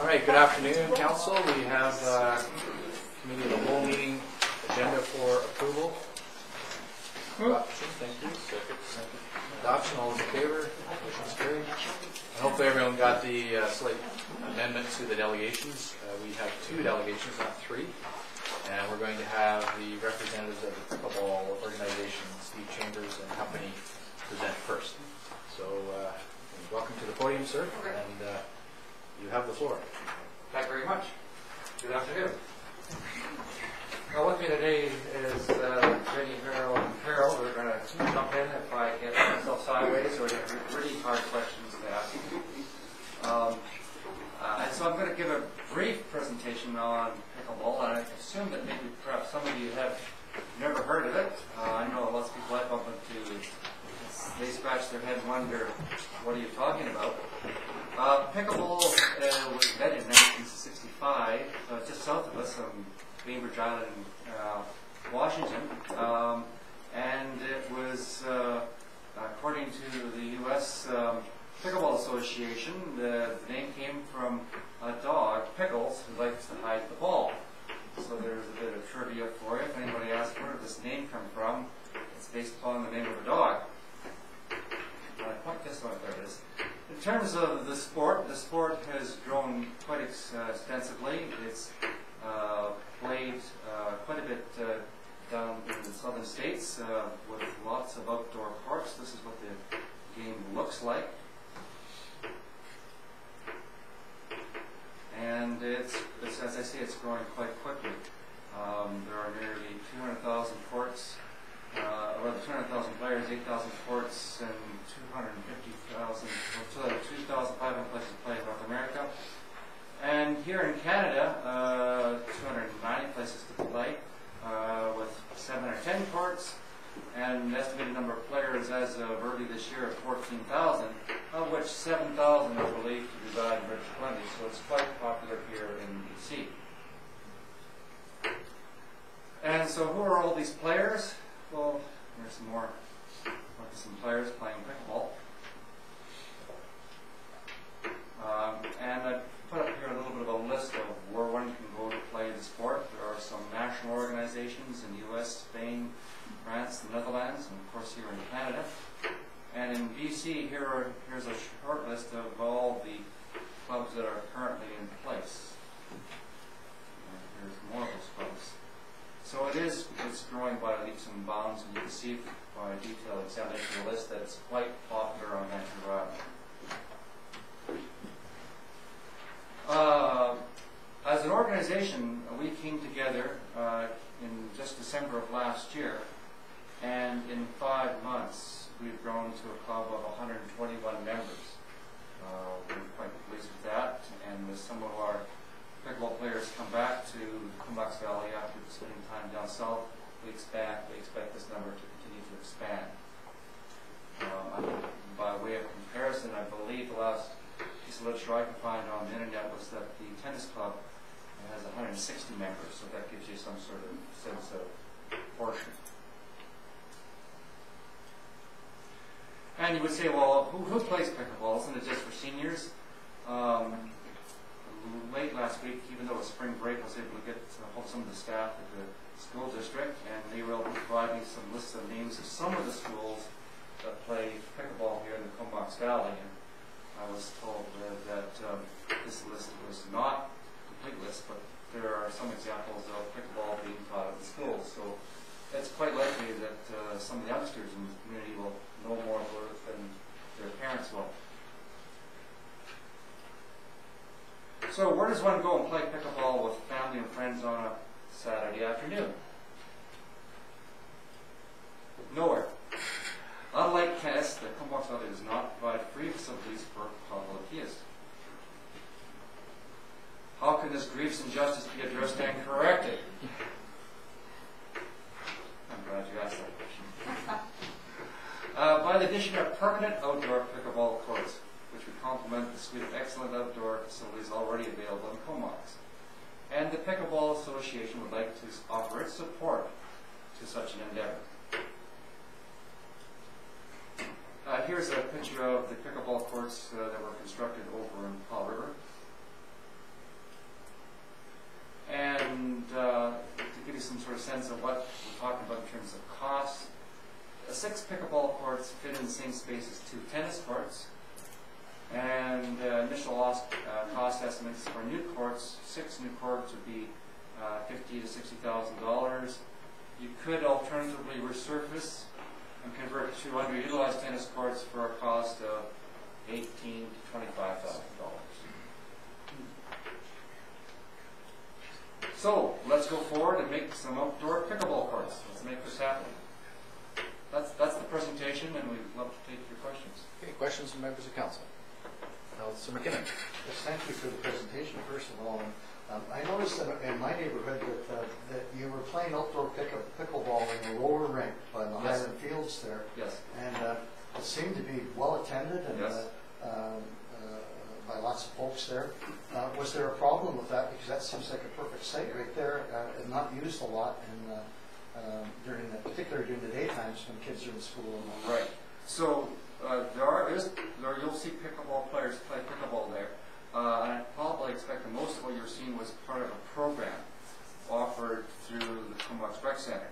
All right, good afternoon, council. We have uh, committee of the whole meeting agenda for approval. Adoption, thank you. Adoption, all those in favor? Motion's carried. I hope everyone got the uh, slight amendment to the delegations. Uh, We have two delegations, not three. And we're going to have the representatives of the pickleball organization, Steve Chambers and company, present first. So, uh, welcome to the podium, sir, and uh, you have the floor. Thank you very much. Good afternoon. Now with me today is uh, Jenny, Harold, and Carol. We're going to jump in if I get myself sideways or get really hard questions to ask. Um, uh, and so I'm going to give a brief presentation on pickleball, and I assume that maybe perhaps some of you have never heard of it. Uh, I know lots of people I bump into, they scratch their head and wonder, what are you talking about? Uh, pickleball uh, was invented in 1965, uh, just south of us on Bainbridge Island, uh, Washington. Um, and it was, uh, according to the U.S. Um, Pickleball Association, the, the name came from a dog, Pickles, who likes to hide the ball. So there's a bit of trivia for you. If anybody asks where this name come from, it's based upon the name of a dog. I point this one, there it is. In terms of the sport, the sport has grown quite uh, extensively. It's uh, played uh, quite a bit down in the southern states with lots of outdoor parks. This is what the game looks like. And it's, it's as I say, it's growing quite quickly. Um, there are nearly 200,000 courts, uh, or 200,000 players, 8,000 courts, and 250,000, or 2,500 places to play in North America. And here in Canada, uh, 290 places to play, uh, with 710 courts, and an estimated number of players as of early this year of 14,000, of which 7,000 are believed to reside in British Columbia, so it's quite popular here in BC. And so who are all these players? Well, there's some more, some players playing pickleball. Um, and I put up here a little bit of a list of where one can go to play the sport. There are some national organizations in the U.S., Spain, France, the Netherlands, and of course here in Canada. And in BC, here are, here's a short list of all the clubs that are currently in place. And here's more of those clubs. So it is, it's growing by leaps and bounds, and you can see by a detailed examination of the list that it's quite popular on Vancouver Island. Uh, as an organization, we came together uh, in just December of last year, and in five months, we've grown to a club of 121 members. Uh, we're quite pleased with that, and with some of our pickleball players come back to Comox Valley after spending time down south, we expect, we expect this number to continue to expand. Um, by way of comparison, I believe the last piece of literature I could find on the internet was that the tennis club has 160 members, so that gives you some sort of sense of proportion. And you would say, well, who, who plays pickleball? Isn't it just for seniors? Um, late last week, even though it was spring break, I was able to get to hold some of the staff at the school district, and they were able to provide me some lists of names of some of the schools that play pickleball here in the Comox Valley. And I was told uh, that um, this list was not a complete list, but there are some examples of pickleball being taught at the schools. So it's quite likely that uh, some of the youngsters in the community will know more about it than their parents will. So where does one go and play pickleball with family and friends on a Saturday afternoon? Nowhere. Unlike tennis, the Comox Valley does not provide free facilities for public use. How can this griefs and justice be addressed and corrected? I'm glad you asked that question. Uh, by the addition of permanent outdoor pickleball courts, which would complement the suite of excellent outdoor facilities already available in Comox. And the Pickleball Association would like to offer its support to such an endeavor. Uh, here's a picture of the pickleball courts uh, that were constructed over in Powell River. And uh, to give you some sort of sense of what we're talking about in terms of cost, uh, six pickleball courts fit in the same space as two tennis courts. And uh, initial loss, uh, cost estimates for new courts, six new courts would be uh, fifty to sixty thousand dollars. You could alternatively resurface and convert to underutilized tennis courts for a cost of eighteen to twenty-five thousand dollars. So, let's go forward and make some outdoor pickleball courts. Let's make this happen. That's, that's the presentation, and we'd love to take your questions. Okay, questions from members of council? Councilor McKinnon? Yes, thank you for the presentation, first of all. Um, I noticed that in my neighborhood that, uh, that you were playing outdoor pick- pickleball in the lower rink by the Yes. Highland Fields there. Yes. And uh, it seemed to be well-attended and Yes. uh, um, uh, by lots of folks there. Uh, Was there a problem with that? Because that seems like a perfect site right there, uh, and not used a lot in, uh, um, during the, particularly during the daytimes when kids are in school and all. Right. So, uh, there are, is, there, you'll see pickleball players play pickleball there. Uh, and I probably expect that most of what you're seeing was part of a program offered through the Comox Rec Center.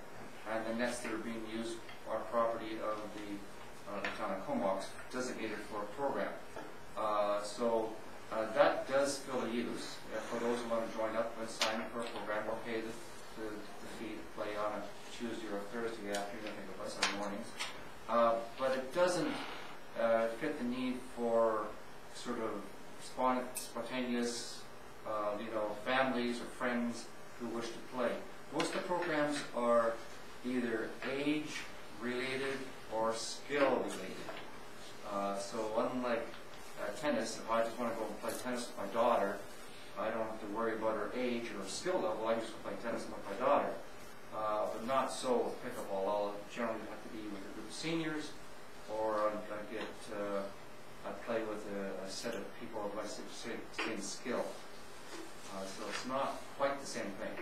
And the nets that are being used are property of the, uh, the town of Comox, designated for a program. Uh, so, uh, that does fill a use. For those who want to join up and sign up for a program, or pay the, the, the fee to play on a Tuesday or Thursday afternoon, I think it was, Sunday mornings. Uh, but it doesn't uh, fit the need for sort of spon- spontaneous, uh, you know, families or friends who wish to play. Most of the programs are either age-related or skill-related. Uh, so unlike uh, tennis, if I just want to go and play tennis with my daughter, I don't have to worry about her age or skill level. I just play tennis with my daughter. Uh, but not so with pickleball. I'll generally have to be with a group of seniors, or I get uh, I play with a, a set of people of my same, skill. Uh, so it's not quite the same thing.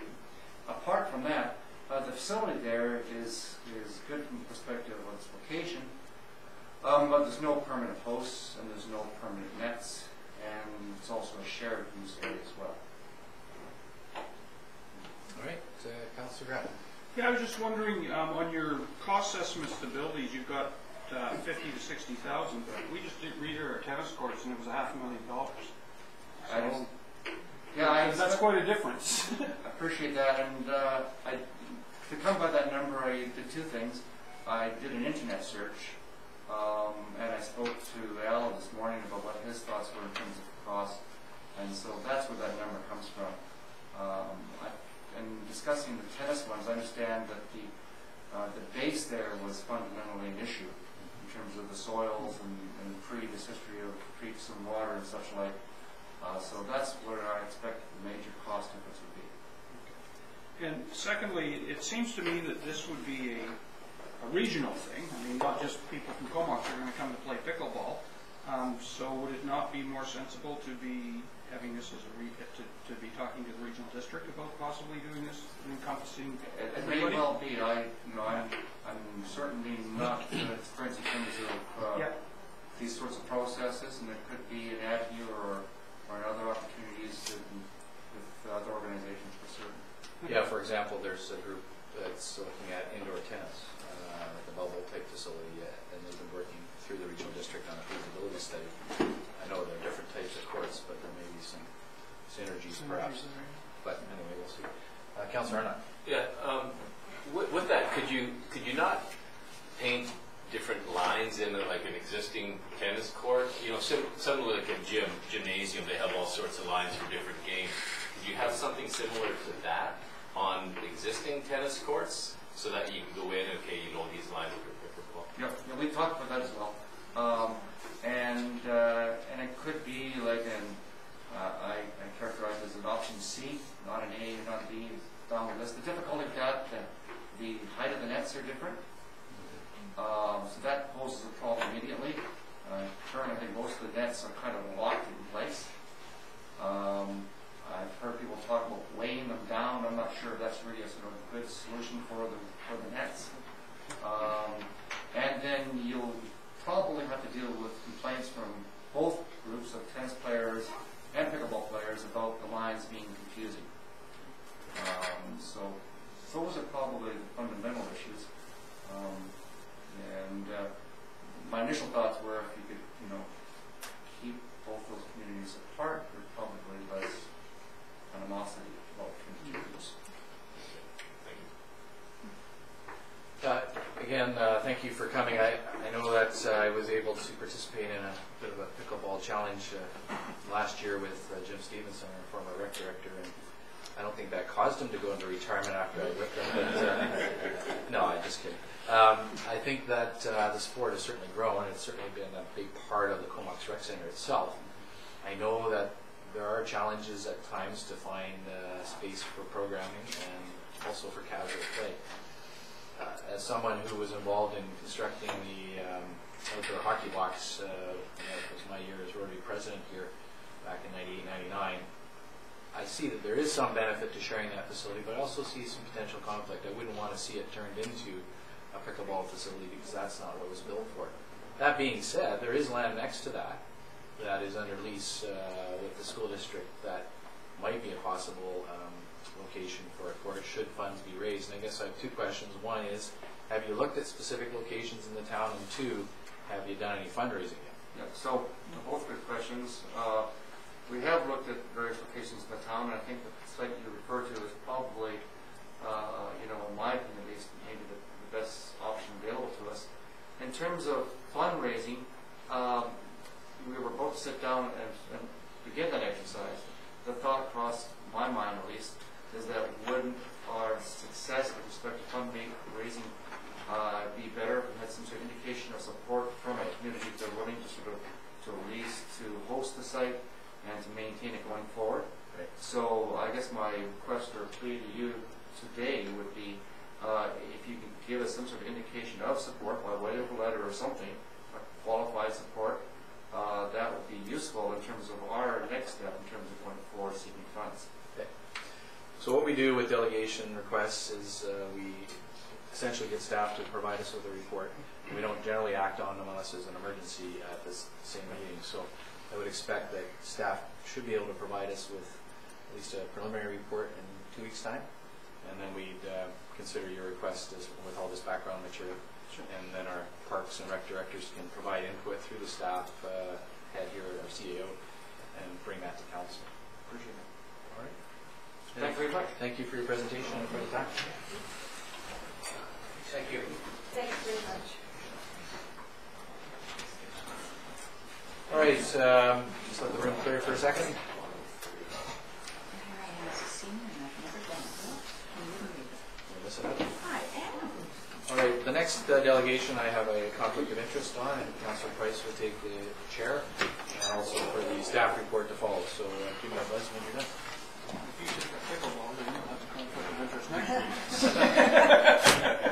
Apart from that, uh, the facility there is is good from the perspective of its location, um, but there's no permanent hosts and there's no permanent nets, and it's also a shared use area as well. All right, uh, Councilor Graffin? Yeah, I was just wondering, um, on your cost estimates to build these, you've got, uh, fifty to sixty thousand, but we just did read our tennis courts and it was a half a million dollars. I So, just- Yeah, I That's quite a difference. I appreciate that, and uh, I, to come by that number, I did two things. I did an internet search, um, and I spoke to Al this morning about what his thoughts were in terms of cost, and so that's where that number comes from. Um, I, in discussing the tennis ones, I understand that the uh, the base there was fundamentally an issue in terms of the soils and, and the previous history of creeks and water and such like. Uh, so that's where I expect the major cost difference would be. And secondly, it seems to me that this would be a, a regional thing. I mean, not just people from Comox are gonna come to play pickleball. Um, so would it not be more sensible to be having this as a re, to, to be talking to the regional district about possibly doing this encompassing It, it may everybody? well be, I, you know, I'm, I'm certainly not uh, experienced in terms of, uh, Yeah. these sorts of processes, and there could be an avenue or, or other opportunities to, with other organizations for certain. Yeah, for example, there's a group that's looking at indoor tennis, uh, at the Bubble Pick facility, uh, and they've been working through the regional district on a feasibility study. I know there are different types of courts, but there some synergies perhaps, but anyway, we'll see. Uh, Councilor Arnott? Yeah, um, with, with that, could you, could you not paint different lines in like an existing tennis court? You know, sim- similar like a gym, gymnasium, they have all sorts of lines for different games. Could you have something similar to that on existing tennis courts so that you can go in, okay, you know, these lines are for pickleball? Yep, yeah, we talked about that as well. Um, and, uh, and it could be like an, I, I characterize as an option C, not an A, not B, down the list. The difficulty with that, the, the height of the nets are different. Um, so that poses a problem immediately. Uh, currently, I think most of the nets are kind of locked in place. Um, I've heard people talk about weighing them down. I'm not sure if that's really a sort of good solution for the, for the nets. Um, and then you'll probably have to deal with complaints from both groups of tennis players and pickleball players about the lines being confusing. Um, so those are probably the fundamental issues. Um, And uh, my initial thoughts were if you could, you know, keep both those communities apart, there's probably less animosity about communities. Thank you. Uh, Again, uh, thank you for coming. I, I know that uh, I was able to participate in a bit of a pickleball challenge uh, last year with uh, Jim Stevenson, our former rec director, and I don't think that caused him to go into retirement after I whipped him, but, uh, no, I'm just kidding. Um, I think that uh, the sport has certainly grown, it's certainly been a big part of the Comox Rec Center itself. I know that there are challenges at times to find space for programming and also for casual play. Uh, As someone who was involved in constructing the um, outdoor hockey box, uh, that was my year as Rotary president here back in 98, 99, I see that there is some benefit to sharing that facility, but I also see some potential conflict. I wouldn't want to see it turned into a pickleball facility because that's not what it was built for. That being said, there is land next to that that is under lease uh, with the school district that might be a possible um, location for a court should funds be raised. And I guess I have two questions. One is, have you looked at specific locations in the town? And two, have you done any fundraising yet? Yeah, so, both good questions. Uh, We have looked at various locations in the town, and I think the site you refer to is probably, uh, you know, in my opinion at least, maybe the the best option available to us. In terms of fundraising, um, we were both sit down and and begin that exercise. The thought crossed my mind at least, is that wouldn't our success with respect to fundraising uh, be better if we had some sort of indication of support from a community if they're willing to sort of, to lease, to host the site, and to maintain it going forward. Right. So I guess my request or plea to you today would be, uh, if you can give us some sort of indication of support by way of a letter or something, qualified support, uh, that would be useful in terms of our next step, in terms of going forward seeking funds. So what we do with delegation requests is uh, we essentially get staff to provide us with a report. We don't generally act on them unless there's an emergency at this same meeting. So I would expect that staff should be able to provide us with at least a preliminary report in two weeks' time. And then we'd uh, consider your request as, with all this background material. And then our parks and rec directors can provide input through the staff uh, head here, our CEO, and bring that to council. Appreciate it. All right. Thank you very much. Thank you for your presentation and for the time. Thank you. Thank you very much. All right, um, just let the room clear for a second. Here I am as a senior and I've never done it. Can you believe it? We'll miss it out. I am. All right, the next uh, delegation, I have a conflict of interest on, and Councillor Price will take the chair, and also for the staff report to follow. So uh, give me a buzz when you're done. If you take a pickleball, then you'll have a conflict of interest next week.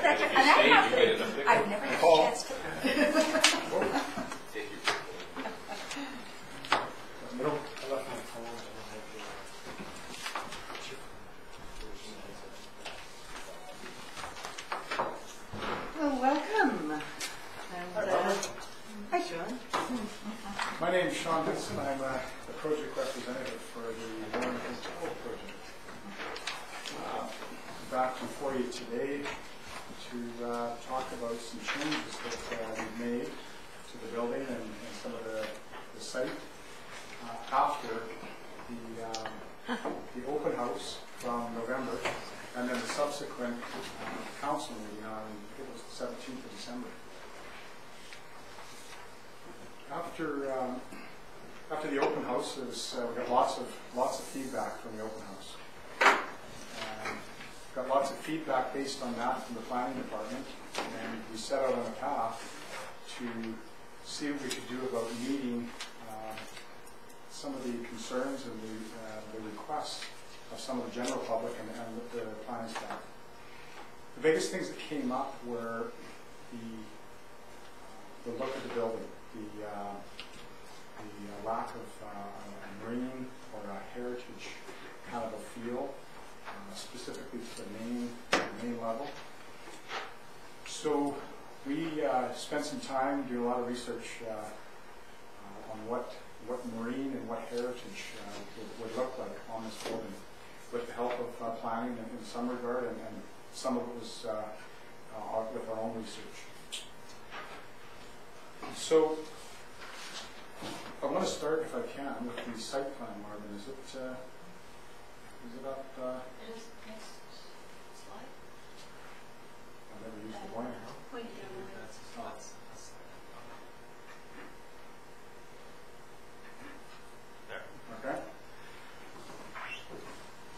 That- If I stay, you haven't- get a never had a chance to. Take your- Well, welcome. And, uh, Hi, Sean. My name is Sean Vinson. I'm uh, the project representative for the Warren Hills School project. Uh, Back you today to uh, talk about some changes that uh, we've made to the building and and some of the the site uh, after the um, the open house from November and then the subsequent uh, council meeting on, it was the 17th of December. After, um, after the open house, was, uh, we got lots of, lots of feedback from the open house. Um, Got lots of feedback based on that from the planning department, and we set out on a path to see what we could do about meeting uh, some of the concerns and the, uh, the requests of some of the general public and, and the planning staff. The biggest things that came up were the, the look of the building, the, uh, the lack of uh, marine or a heritage kind of a feel, specifically to the main, main level. So we uh, spent some time doing a lot of research uh, uh, on what, what marine and what heritage uh, would, would look like on this building with the help of uh, planning in, in some regard, and, and some of it was with our own research. So, I want to start, if I can, with the site plan, Marvin. Is it, is it up, uh, It is next slide. I've never used the pointer. Point down Okay.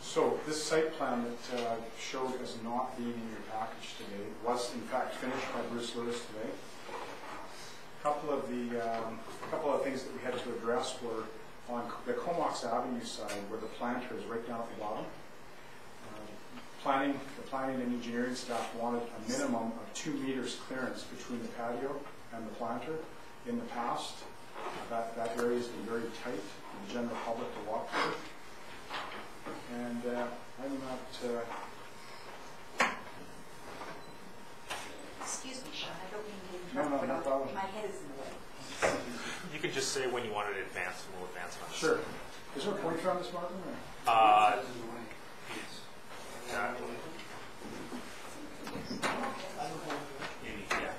So this site plan that uh, showed as not being in your package today was in fact finished by Bruce Lewis today. A couple of the, um, couple of things that we had to address were on the Comox Avenue side where the planter is right down at the bottom. Uh, Planning, the planning and engineering staff wanted a minimum of two meters clearance between the patio and the planter. In the past, uh, that, that area has been very tight for the general public to walk through. And uh, I'm not, uh, Excuse me, Sean, I don't mean to No, no, interrupt, no but problem. my head is in the way. You can just say when you want it advanced, and we'll advance on it. sure. Is there a pointer on this, Martin? or- Uh, yeah. Yeah.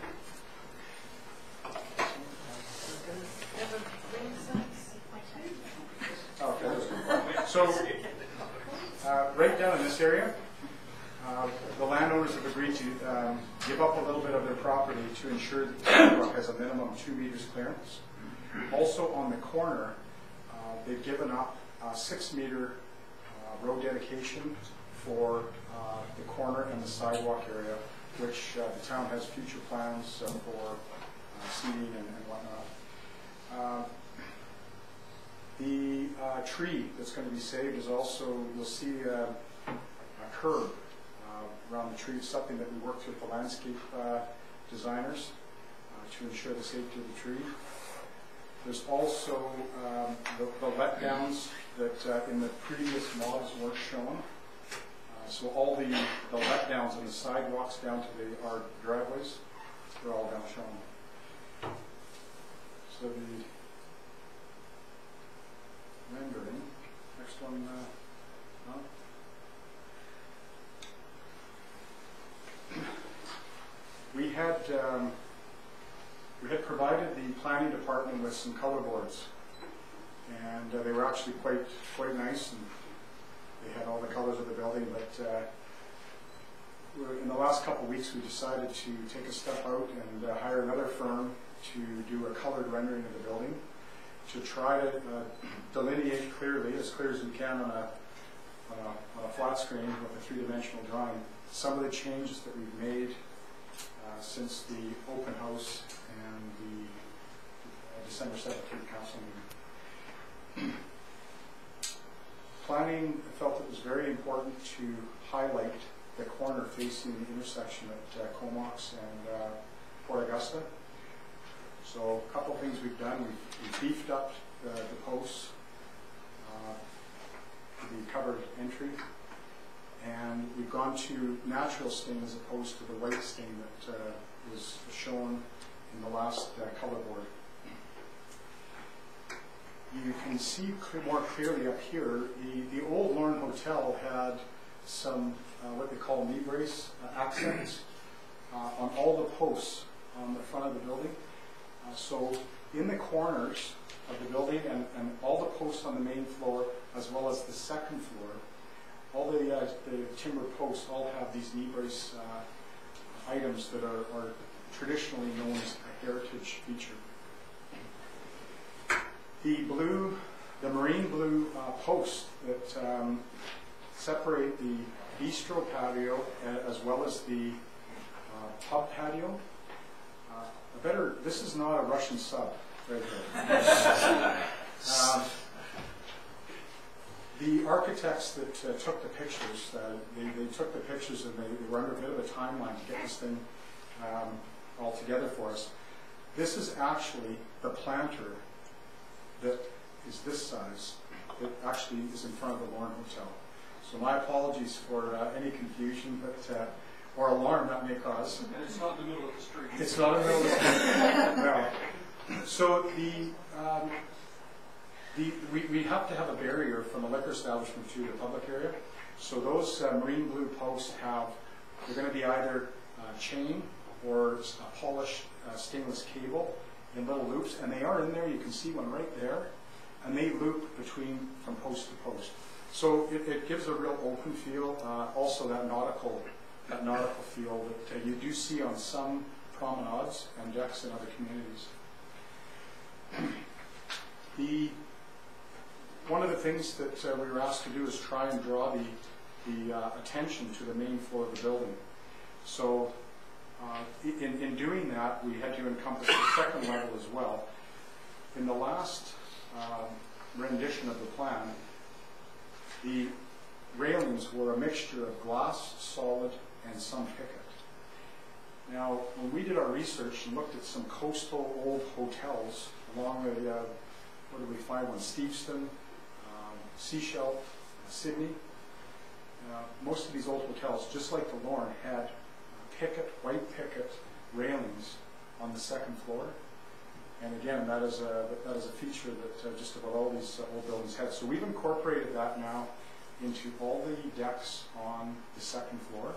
Okay. So, uh, right down in this area, uh, the landowners have agreed to um, give up a little bit of their property to ensure that the sidewalk has a minimum two meters clearance. Also on the corner, uh, they've given up a six meter uh, road dedication for uh, the corner and the sidewalk area, which uh, the town has future plans uh, for seeding and and whatnot. Uh, the tree that's going to be saved is also, you'll see a curb around the tree, something that we worked with the landscape designers to ensure the safety of the tree. There's also um, the the letdowns that uh, in the previous models weren't shown. Uh, So all the the letdowns and the sidewalks down to the, our driveways, they're all down shown. So the rendering. Next one, uh, no? We had, um, we had provided the planning department with some color boards. And uh, they were actually quite, quite nice and they had all the colors of the building, but, uh, in the last couple of weeks, we decided to take a step out and uh, hire another firm to do a colored rendering of the building to try to uh, delineate clearly, as clear as we can on a, on a, on a flat screen with a three-dimensional drawing, some of the changes that we've made uh, since the open house December 17th council meeting. Planning felt it was very important to highlight the corner facing the intersection at uh, Comox and uh, Port Augusta. So a couple things we've done, we've we've beefed up the, the posts, uh, the covered entry, and we've gone to natural stain as opposed to the white stain that uh, was shown in the last uh, color board. You can see more clearly up here, the, the old Lorne Hotel had some, uh, what they call knee brace uh, accents uh, on all the posts on the front of the building. Uh, So in the corners of the building and, and all the posts on the main floor, as well as the second floor, all the, uh, the timber posts all have these knee brace uh, items that are, are traditionally known as a heritage feature. The blue, the marine blue uh, posts that um, separate the bistro patio as well as the uh, pub patio uh, a better, this is not a Russian sub right here. Um, The architects that uh, took the pictures, uh, they, they took the pictures and they they were under a bit of a timeline to get this thing um, all together for us. This is actually the planter that is this size, that actually is in front of the Lorne Hotel. So my apologies for uh, any confusion, but, uh, or alarm that may cause. And it's not in the middle of the street. It's not in the middle of the street. No. So the, um, the, we, we have to have a barrier from the liquor establishment to the public area. So those uh, marine blue posts have, they're gonna be either uh, chain or a polished uh, stainless cable. In little loops, and they are in there, you can see one right there, and they loop between, from post to post. So it, it gives a real open feel, uh, also that nautical, that nautical feel that uh, you do see on some promenades and decks in other communities. The, one of the things that uh, we were asked to do is try and draw the, the uh, attention to the main floor of the building. So in, in doing that, we had to encompass the second level as well. In the last um, rendition of the plan, the railings were a mixture of glass, solid, and some picket. Now, when we did our research and looked at some coastal old hotels along the, uh, what did we find one, Steveston, um, Sechelt, uh, Sidney, uh, most of these old hotels, just like the Lorne, had picket, white picket railings on the second floor. And again, that is a, that is a feature that uh, just about all these uh, old buildings had. So we've incorporated that now into all the decks on the second floor.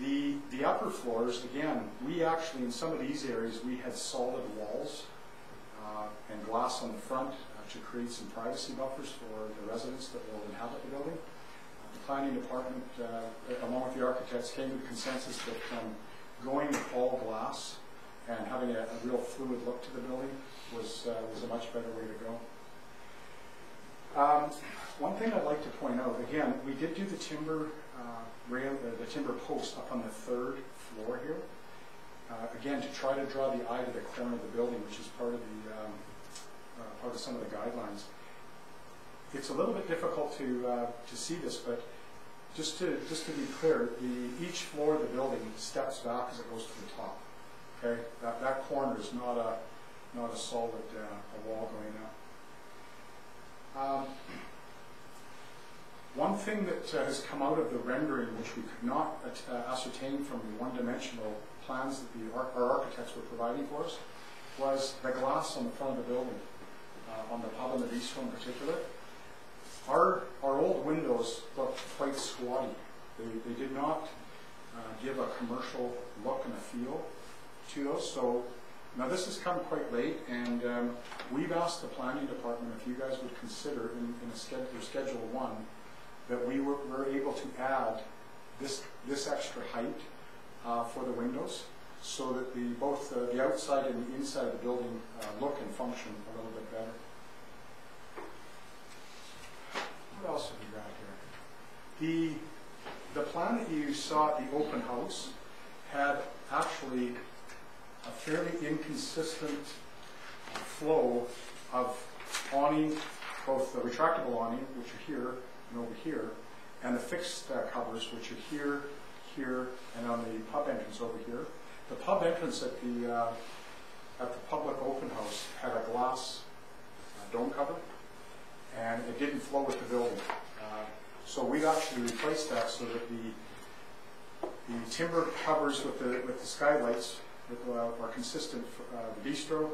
The, the upper floors, again, we actually, in some of these areas, we had solid walls uh, and glass on the front uh, to create some privacy buffers for the residents that will inhabit the building. The planning department, uh, along with the architects, came to the consensus that um, going all glass and having a, a real fluid look to the building was, uh, was a much better way to go. Um, One thing I'd like to point out, again, we did do the timber uh, rail, uh, the timber post up on the third floor here. Uh, Again, to try to draw the eye to the corner of the building, which is part of the, um, uh, part of some of the guidelines. It's a little bit difficult to, uh, to see this, but just to, just to be clear, the, each floor of the building steps back as it goes to the top. Okay, that, that corner is not a, not a solid, uh, a wall going up. Um, One thing that uh, has come out of the rendering, which we could not uh, ascertain from the one-dimensional plans that the, ar- our architects were providing for us, was the glass on the front of the building, uh, on the pub and the bistro in particular. Our, our old windows looked quite squatty. They, they did not uh, give a commercial look and a feel to those. So now this has come quite late, and um, we've asked the planning department if you guys would consider in, in a schedule, schedule one that we were, were able to add this this extra height uh, for the windows, so that the both the, the outside and the inside of the building uh, look and function a little bit better. What else have we got here? The the plan that you saw at the open house had actually a fairly inconsistent flow of awning, both the retractable awning, which are here and over here, and the fixed uh, covers, which are here, here, and on the pub entrance over here. The pub entrance at the uh, at the public open house had a glass uh, dome cover, and it didn't flow with the building. Uh, so we've actually replaced that so that the the timber covers with the with the skylights uh, are consistent. for, Uh, the bistro,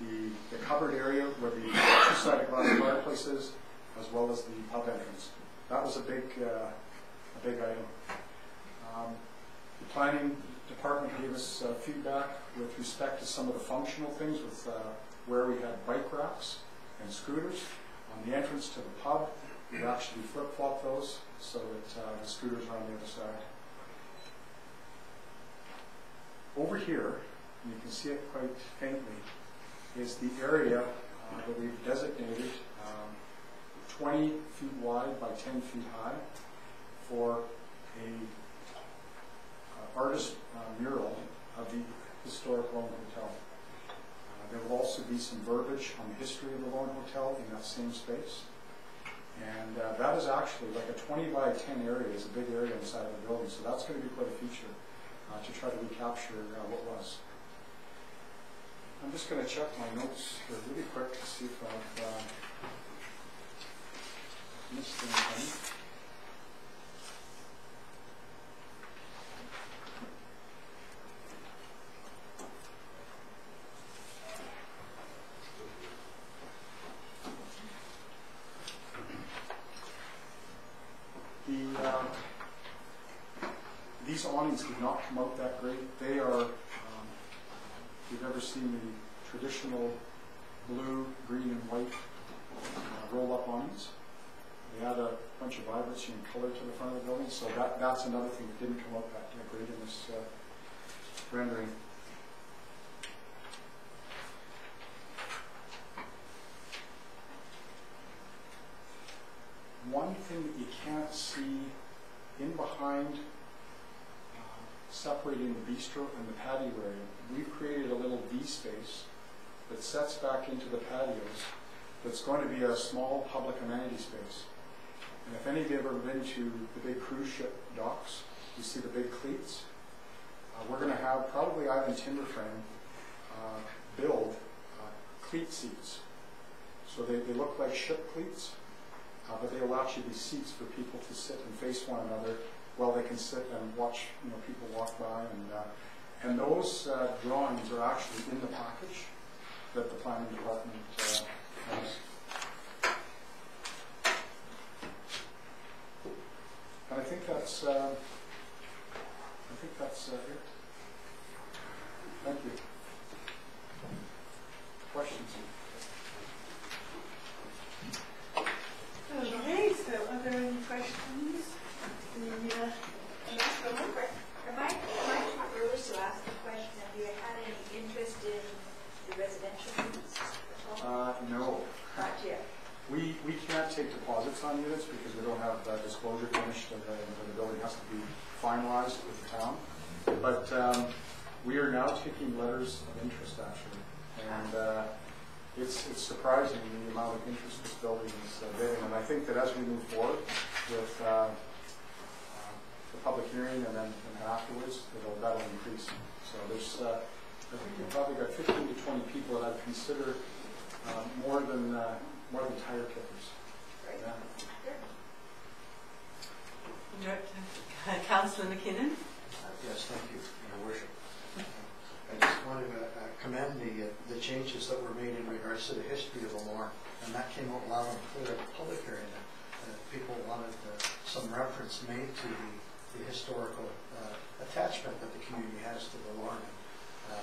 the, the covered area where the two-sided glass fireplace is, as well as the pub entrance. That was a big uh, a big item. Um, the planning department gave us uh, feedback with respect to some of the functional things with uh, where we had bike racks and scooters. The entrance to the pub, we actually flip-flop those so that uh, the scooters are on the other side. Over here, and you can see it quite faintly, is the area uh, that we've designated um, 20 feet wide by 10 feet high for a uh, artist uh, mural of the historic Lorne Hotel. There will also be some verbiage on the history of the Lorne Hotel in that same space. And uh, that is actually like a 20 by 10 area, is a big area inside of the building, so that's going to be quite a feature uh, to try to recapture uh, what was. I'm just going to check my notes here really quick to see if I've uh, missed anything. The, um, come out that great. They are um, you've ever seen the traditional blue, green, and white uh, roll-up awnings. They add a bunch of vibrancy and color to the front of the building, so that, that's another thing that didn't come out that great in this uh, rendering. One thing that you can't see in behind, uh, separating the bistro and the patio area, we've created a little V space that sets back into the patios that's going to be a small public amenity space. And if any of you have ever been to the big cruise ship docks, you see the big cleats. Uh, we're going to have probably Island Timber Frame uh, build uh, cleat seats. So they, they look like ship cleats, uh, but they will actually be seats for people to sit and face one another while they can sit and watch you know people walk by. And uh, and those uh, drawings are actually in the package that the planning department uh, has. And I think that's, uh, I think that's uh, it. Thank you. Questions? Okay, so are there any questions? The, uh, next one over. Am I, am I too early to ask the question, have you had any interest in the residential units at all? Uh, no. We, we can't take deposits on units because we don't have uh, disclosure finished and the, and the building has to be finalized with the town. But um, we are now taking letters of interest actually. And uh, it's, it's surprising the amount of interest this building is uh, getting. And I think that as we move forward with uh, uh, the public hearing and then and afterwards, it'll, that'll increase. So there's, uh, I think we've probably got 15 to 20 people that I'd consider uh, more than, uh, more than tire kickers. Great. Yeah. Councillor McKinnon? Yes, thank you, Your Worship. I just wanted to uh, commend the, uh, the changes that were made in regards to the history of the Lorne, and that came out loud and clear at the public hearing. that, uh, People wanted uh, some reference made to the, the historical uh, attachment that the community has to the Lorne. Uh,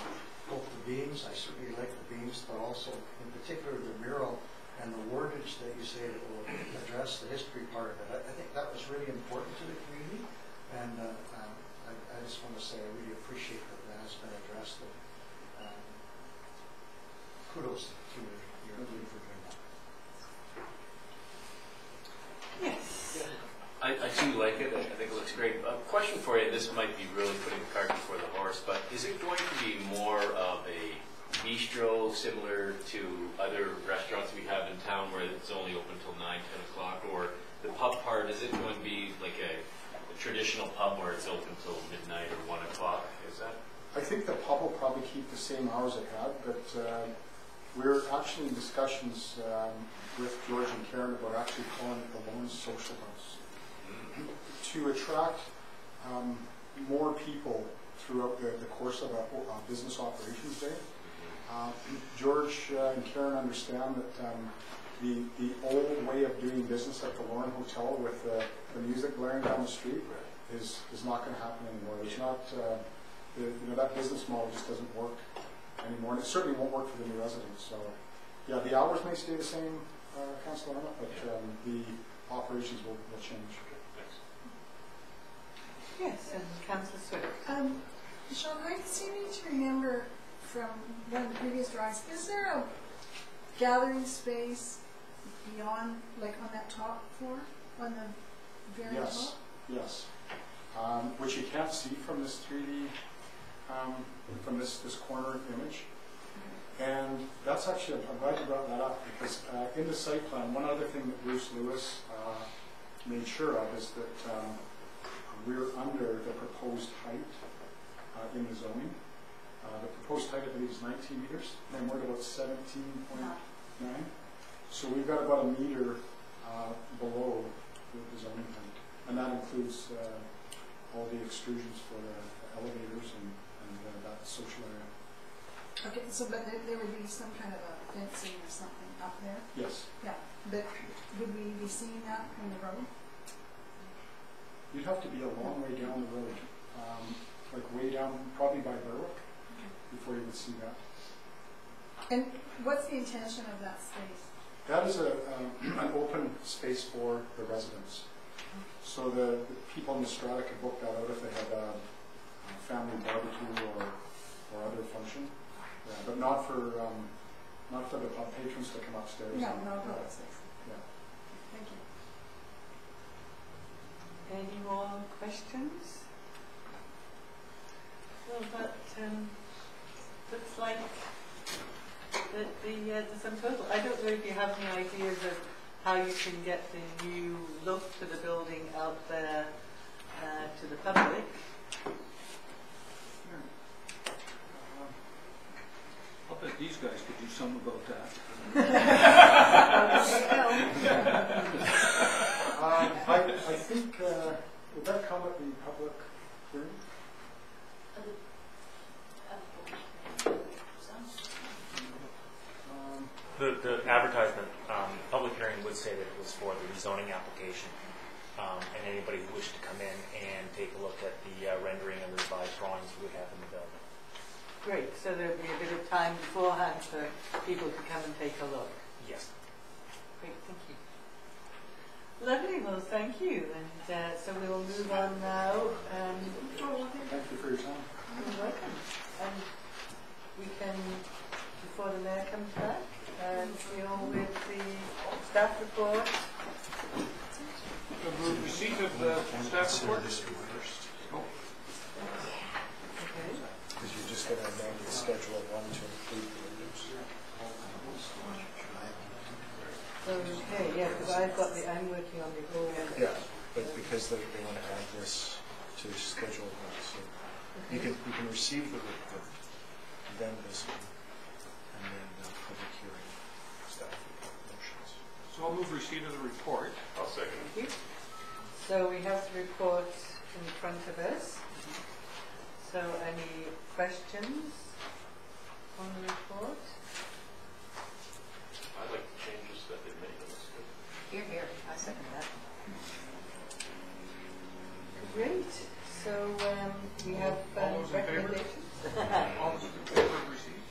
Both the beams, I certainly like the beams, but also in particular the mural and the wordage that you say that will address the history part of it. I, I think that was really important to the community, and uh, um, I, I just want to say I really appreciate that that has been addressed. And, um, kudos to your group for doing that. Yes. I, I do like it, I I think it looks great. A question for you, this might be really putting the cart before the horse, but is it going to be more of a bistro similar to other restaurants we have in town where it's only open till nine, ten o'clock? Or the pub part, is it going to be like a a traditional pub where it's open till midnight or one o'clock? Is that? I think the pub will probably keep the same hours it had, but uh, we're actually in discussions um, with George and Karen about actually calling it the Lorne Social House to attract um, more people throughout the, the course of a, a business operations day. Uh, George uh, and Karen understand that um, the, the old way of doing business at the Lorne Hotel with uh, the music blaring down the street is, is not going to happen anymore. There's not, uh, the, you know, that business model just doesn't work anymore, and it certainly won't work for the new residents. So, yeah, the hours may stay the same, uh, Councilor Arnott, but um, the operations will, will change. Yes, and Councillor Swift? Um, Sean, I seem to remember from one of the previous drawings, is there a gathering space beyond, like on that top floor, on the very Yes, top? yes. Um, Which you can't see from this 3D, um, from this, this corner image. And that's actually, I'm glad you brought that up, because uh, in the site plan, one other thing that Bruce Lewis uh, made sure of is that um, we're under the proposed height uh, in the zoning. Uh, The proposed height, I believe, is 19 meters, and we're at about 17.9. So we've got about a meter uh, below the zoning height. And that includes uh, all the extrusions for the elevators and and uh, that social area. Okay, so but there, there would be some kind of a fencing or something up there? Yes, Yeah, but would we be seeing that from the road? you'd have to be a long way down the road, um, like way down, probably by Berwick. Before you would see that. And what's the intention of that space? That is a, um, an open space for the residents. So the, the people in the strata could book that out if they had a, a family barbecue or, or other function. Yeah, but not for, um, not for the uh, patrons to come upstairs. No, and- no, no, yeah, that's it. Yeah. Thank you. Any more questions? Well, that um, looks like that the, uh, the sum total. I don't know if you have any ideas of how you can get the new look to the building out there uh, to the public. I'll bet these guys could do something about that. Um, I, I think, uh, would that come at the public hearing? Um, The, the advertisement, um, public hearing would say that it was for the rezoning application. Um, and anybody who wished to come in and take a look at the uh, rendering and the revised drawings we would have in the building. Great, so there'll be a bit of time beforehand for people to come and take a look. Yes. Great, thank you. Lovely, well, thank you. And uh, so we will move on now. Um, Thank you for your time. You're welcome. And we can, before the mayor comes back, uh, deal with the staff report. So move receipt of the staff report? Okay. Because you're just going to amend the schedule one to include the windows. Okay, yeah, because I've got the, I'm working on the whole. Yeah, but because they, they want to add this to schedule one, so you can, you can receive the report, then this one, and then the public hearing staff motions. So I'll move receipt of the report. I'll second. Thank you. So we have the report in front of us. So any questions on the report? I like the changes that they made. That's good. Here, here, I second that. Great, so um, we have All um, those in favor? recommendations. All those in favor of receipt?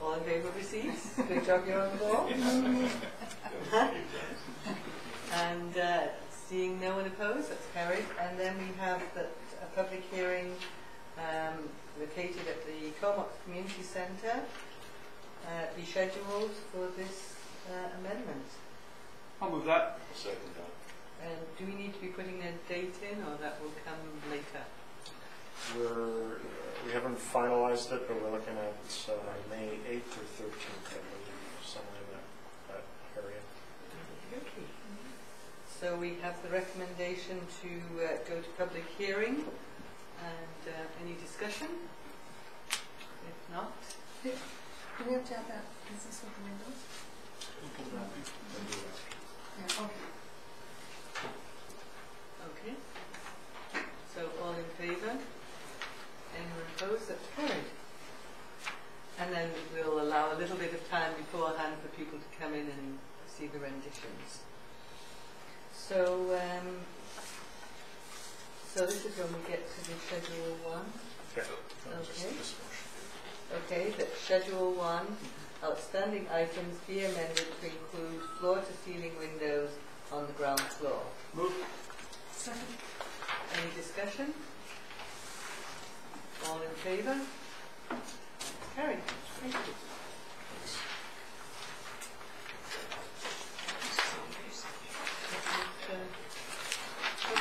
All in favor of receipts? Good job, you're on the ball. And uh, seeing no one opposed, that's carried. And then we have that a public hearing um, located at the Comox Community Centre uh, be scheduled for this uh, amendment. I'll move that. I'll second that. And do we need to be putting a date in, or that will come later? We're, we haven't finalized it, but we're looking at uh, May 8th or 13th, I believe, somewhere in that, that area. Okay. So we have the recommendation to uh, go to public hearing, and uh, any discussion? If not, Do we have to have that business with the windows? Yeah, okay. okay. So all in favour? Anyone opposed? That's carried. And then we'll allow a little bit of time beforehand for people to come in and see the renditions. So, um, so this is when we get to the schedule one. Yeah, no, just Okay. this motion. Okay, that schedule one, outstanding items be amended to include floor-to-ceiling windows on the ground floor. Move. Second. Any discussion? All in favour? Carried. Thank you. Okay. How many good things?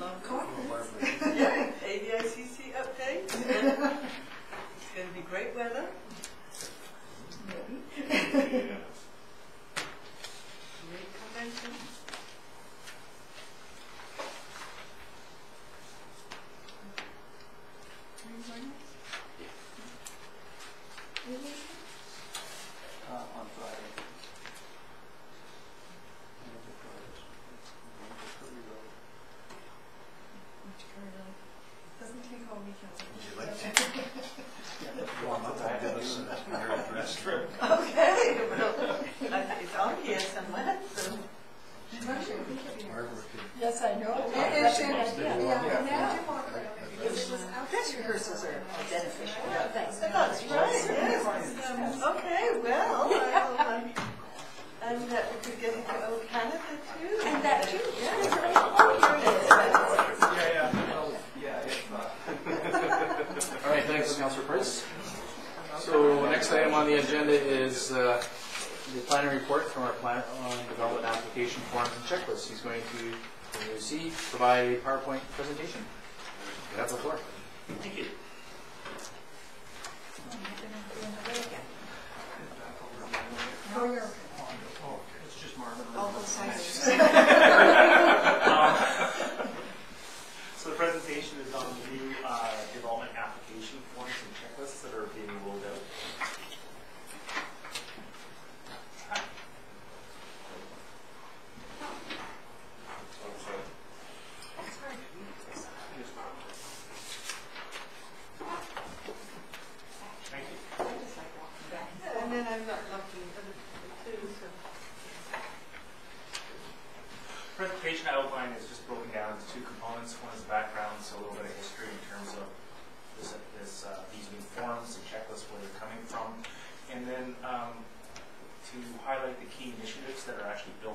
love.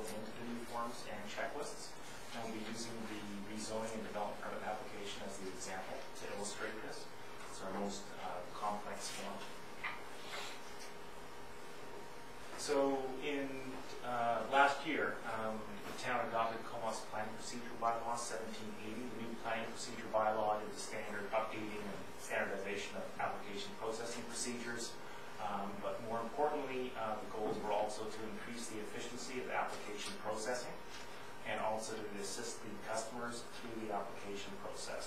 Into the forms and checklists. And we'll be using the rezoning and development permit application as the example to illustrate this. It's our most, uh, complex form. So in uh, last year, um, the town adopted Comox's planning procedure bylaw 1780. The new planning procedure bylaw is the standard updating and standardization of application processing procedures. Um, But more importantly, uh, the goals were also to increase the efficiency of application processing and also to assist the customers through the application process.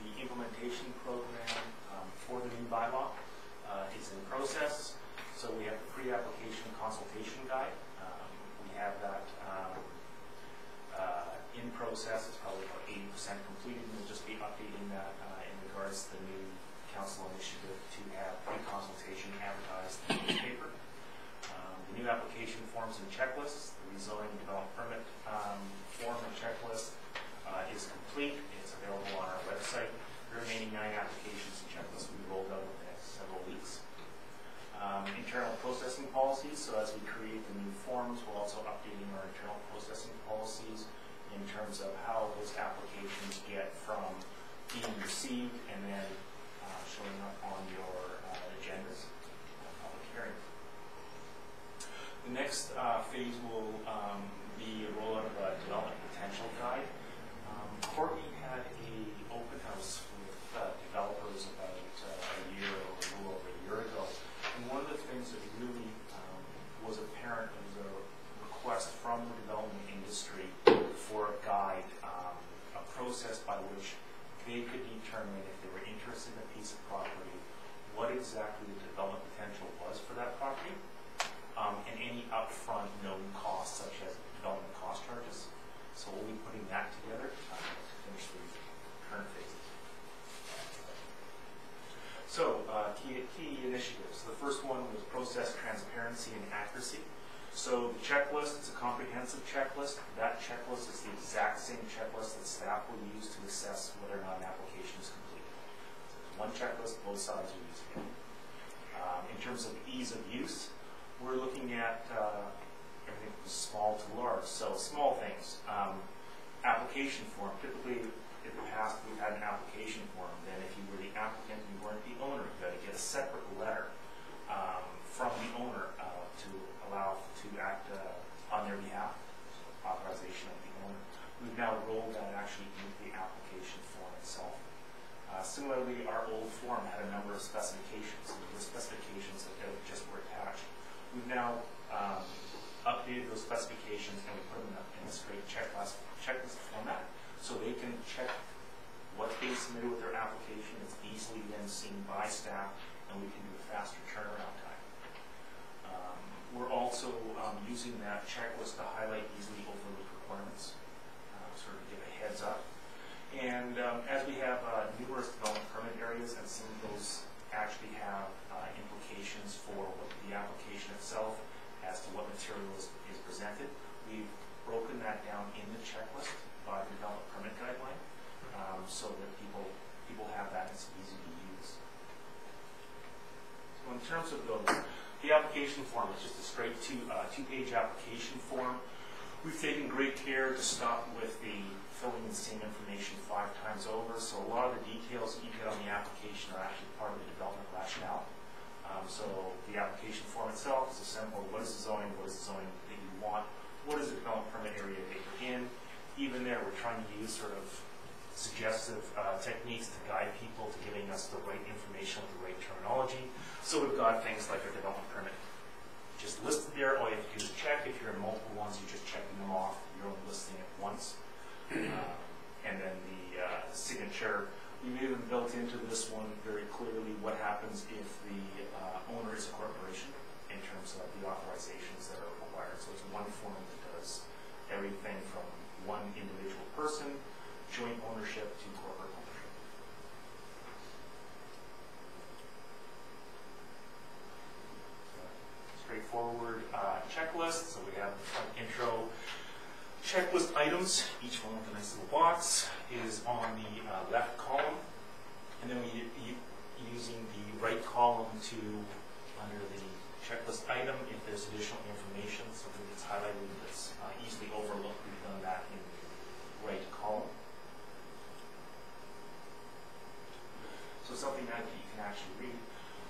The implementation program um, for the new bylaw uh, is in process. So we have the pre-application consultation guide. Um, We have that um, uh, in process. It's probably about eighty percent completed, and we'll just be updating that uh, in regards to the new council initiative to have pre-consultation advertised in the newspaper. Um, The new application forms and checklists, the rezoning development permit um, form and checklist uh, is complete. It's available on our website. The remaining nine applications and checklists will be rolled out in the next several weeks um, internal processing policies. So as we create the new forms, we're also updating our internal processing policies in terms of how those applications get from being received and then showing up on your uh, agendas for public hearings. The next uh, phase will um, be a rollout of a development potential guide. Um, Courtenay had a open house with uh, developers about a year or a little over a year ago, and one of the things that really um, was apparent was a request from the development industry for a guide, um, a process by which they could determine if they were interested in a piece of exactly the development potential was for that property, um, and any upfront known costs such as development cost charges. So we'll be putting that together uh, to finish the current phases. So, uh, key, key initiatives. The first one was process transparency and accuracy. So the checklist, it's a comprehensive checklist. That checklist is the exact same checklist that staff will use to assess whether or not an application is complete. One checklist, both sides are using it. Um, in terms of ease of use, we're looking at uh, everything from small to large. So small things, um, application form. Typically, in the past, we've had an application form. Then if you were the applicant, you weren't the owner, you had to get a separate letter um, from the owner uh, to allow to act uh, on their behalf, authorization of the owner. We've now rolled that actually into the application form itself. Uh, similarly, our old form had a number of specifications. and specifications that that just were attached. We've now um, updated those specifications and we put them in a straight checklist, checklist format so they can check what they submitted with their application. It's easily then seen by staff and we can do a faster turnaround time. Um, We're also um, using that checklist to highlight easily overlooked requirements, uh, sort of give a heads up. And um, as we have uh, numerous development permit areas, and some of those actually have uh, implications for the application itself as to what material is, is presented, we've broken that down in the checklist by the development permit guideline, um, so that people, people have that, and it's easy to use. So in terms of those, the application form is just a straight two, uh, two-page application form. We've taken great care to stop with the filling in the same information five times over, so a lot of the details you get on the application are actually part of the development rationale. Um, so the application form itself is a simple, what is the zoning, what is the zoning that you want, what is the development permit area that you're in. Even there, we're trying to use sort of suggestive uh, techniques to guide people to giving us the right information with the right terminology. So we've got things like a development permit just listed there. All you have to do is check. If you're in multiple ones, you're just checking them off. You're only listing it once. And then the uh, signature, we made them built into this one very clearly what happens if the uh, owner is a corporation in terms of the authorizations that are required. So it's one form that does everything from one individual person, joint ownership to corporate ownership. Straightforward uh, checklist. So we have the front intro checklist items, each one with a nice little box, is on the uh, left column. And then we u- using the right column to, under the checklist item, if there's additional information, something that's highlighted that's uh, easily overlooked, we've done that in the right column. So something that you can actually read.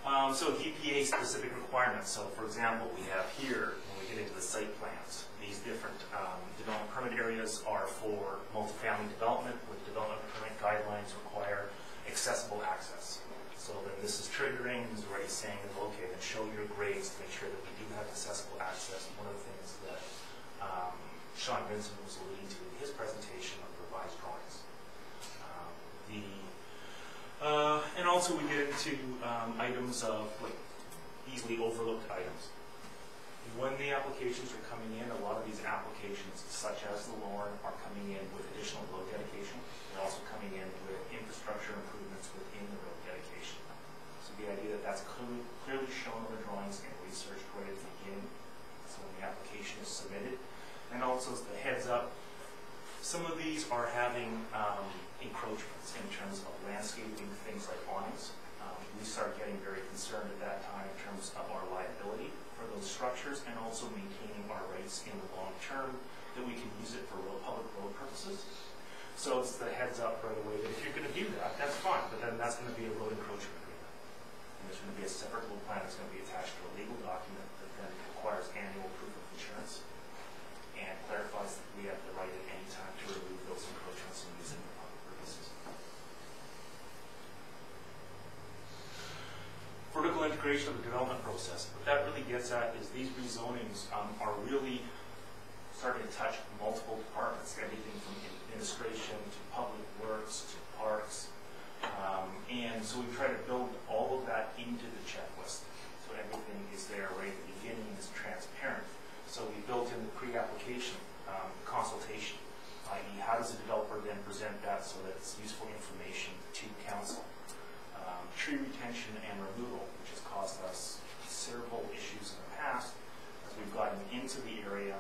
Um, so DPA specific requirements. So for example, we have here, when we get into the site plans, these different um, development permit areas are for multifamily development, with development permit guidelines require accessible access. So then this is triggering, is already saying, okay, then show your grades to make sure that we do have accessible access. One of the things that um, Sean Vincent was alluding to in his presentation the revised drawings. Um, the uh, and also we get into um, items of like easily overlooked items. When the applications are coming in, a lot of these applications, such as the Lorne, are coming in with additional road dedication. They're also coming in with infrastructure improvements within the road dedication. So the idea that that's clearly, clearly shown on the drawings and researched right at the beginning, so when the application is submitted. And also the heads up, some of these are having um, encroachments in terms of landscaping, things like awnings. We start getting very concerned at that time in terms of our liability for those structures and also maintaining our rights in the long term that we can use it for road, public road purposes. So it's the heads up right away that if you're going to do that, that's fine, but then that's going to be a road encroachment agreement. And there's going to be a separate little plan that's going to be attached to a legal document that then requires annual proof of insurance and clarifies that we have the right at any time to remove those encroachments and use them for public purposes. Integration of the development process. What that really gets at is these rezonings um, are really starting to touch multiple departments, everything from administration to public works to parks, and so we try to build all of that into the checklist. So everything is there right at the beginning, is transparent. So we built in the pre-application um, consultation, i.e. how does the developer then present that so that it's useful information to council? Um, Tree retention and removal, which has caused us considerable issues in the past as we've gotten into the area,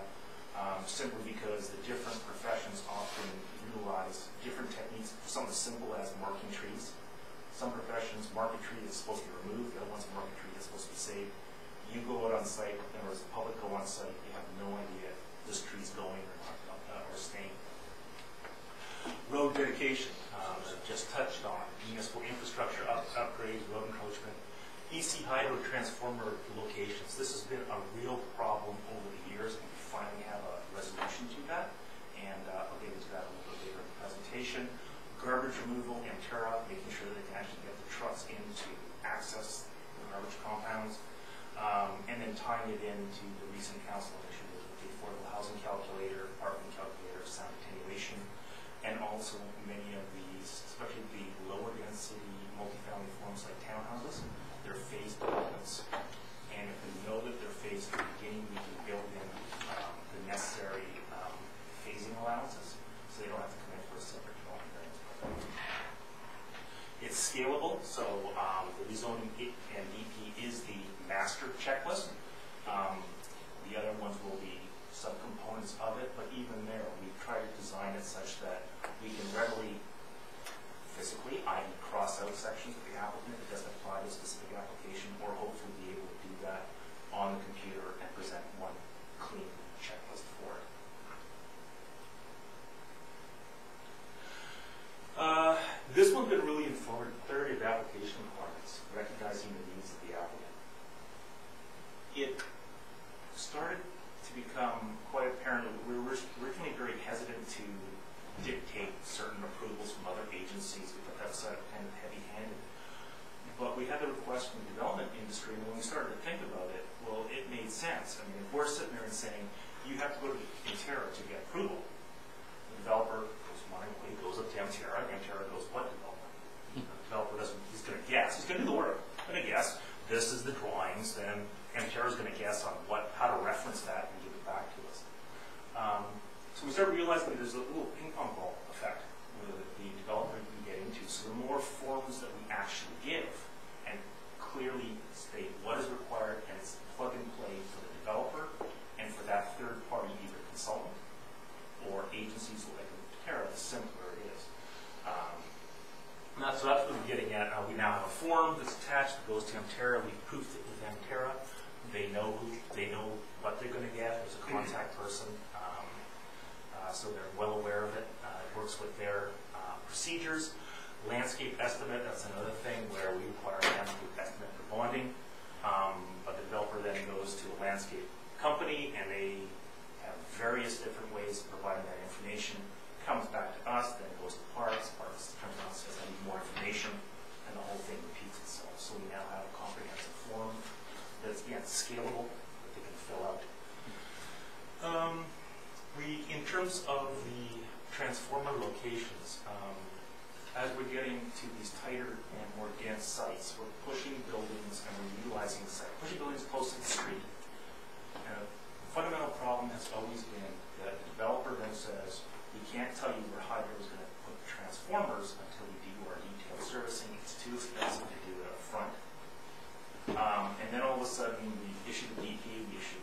um, simply because the different professions often utilize different techniques, some as simple as marking trees. Some professions mark a tree that's supposed to be removed, the other one's mark a tree that's supposed to be saved. You go out on site, or as the public go on site, you have no idea if this tree's going or not, uh, or staying. Road dedication, um, just touched on, municipal infrastructure up, upgrades, road encroachment, BC hydro transformer locations. This has been a real problem over the years, and we finally have a resolution to that. And uh, I'll get into that a little bit later in the presentation. Garbage removal and out, making sure that they can actually get the trucks in to access the garbage compounds. Um, and then tying it into the recent council initiative with the affordable housing calculator, apartment calculator, sound attenuation, and also many of these, especially the lower density multifamily forms like townhouses, phased developments. And if we know that they're phased at the beginning, we can build in um, the necessary um, phasing allowances, so they don't have to come in for a separate development variance. It's scalable, so um, the rezoning and DP is the master checklist. Um, The other ones will be subcomponents of it, but even there, we try to design it such that we can readily physically, i.e. cross out sections of the applicant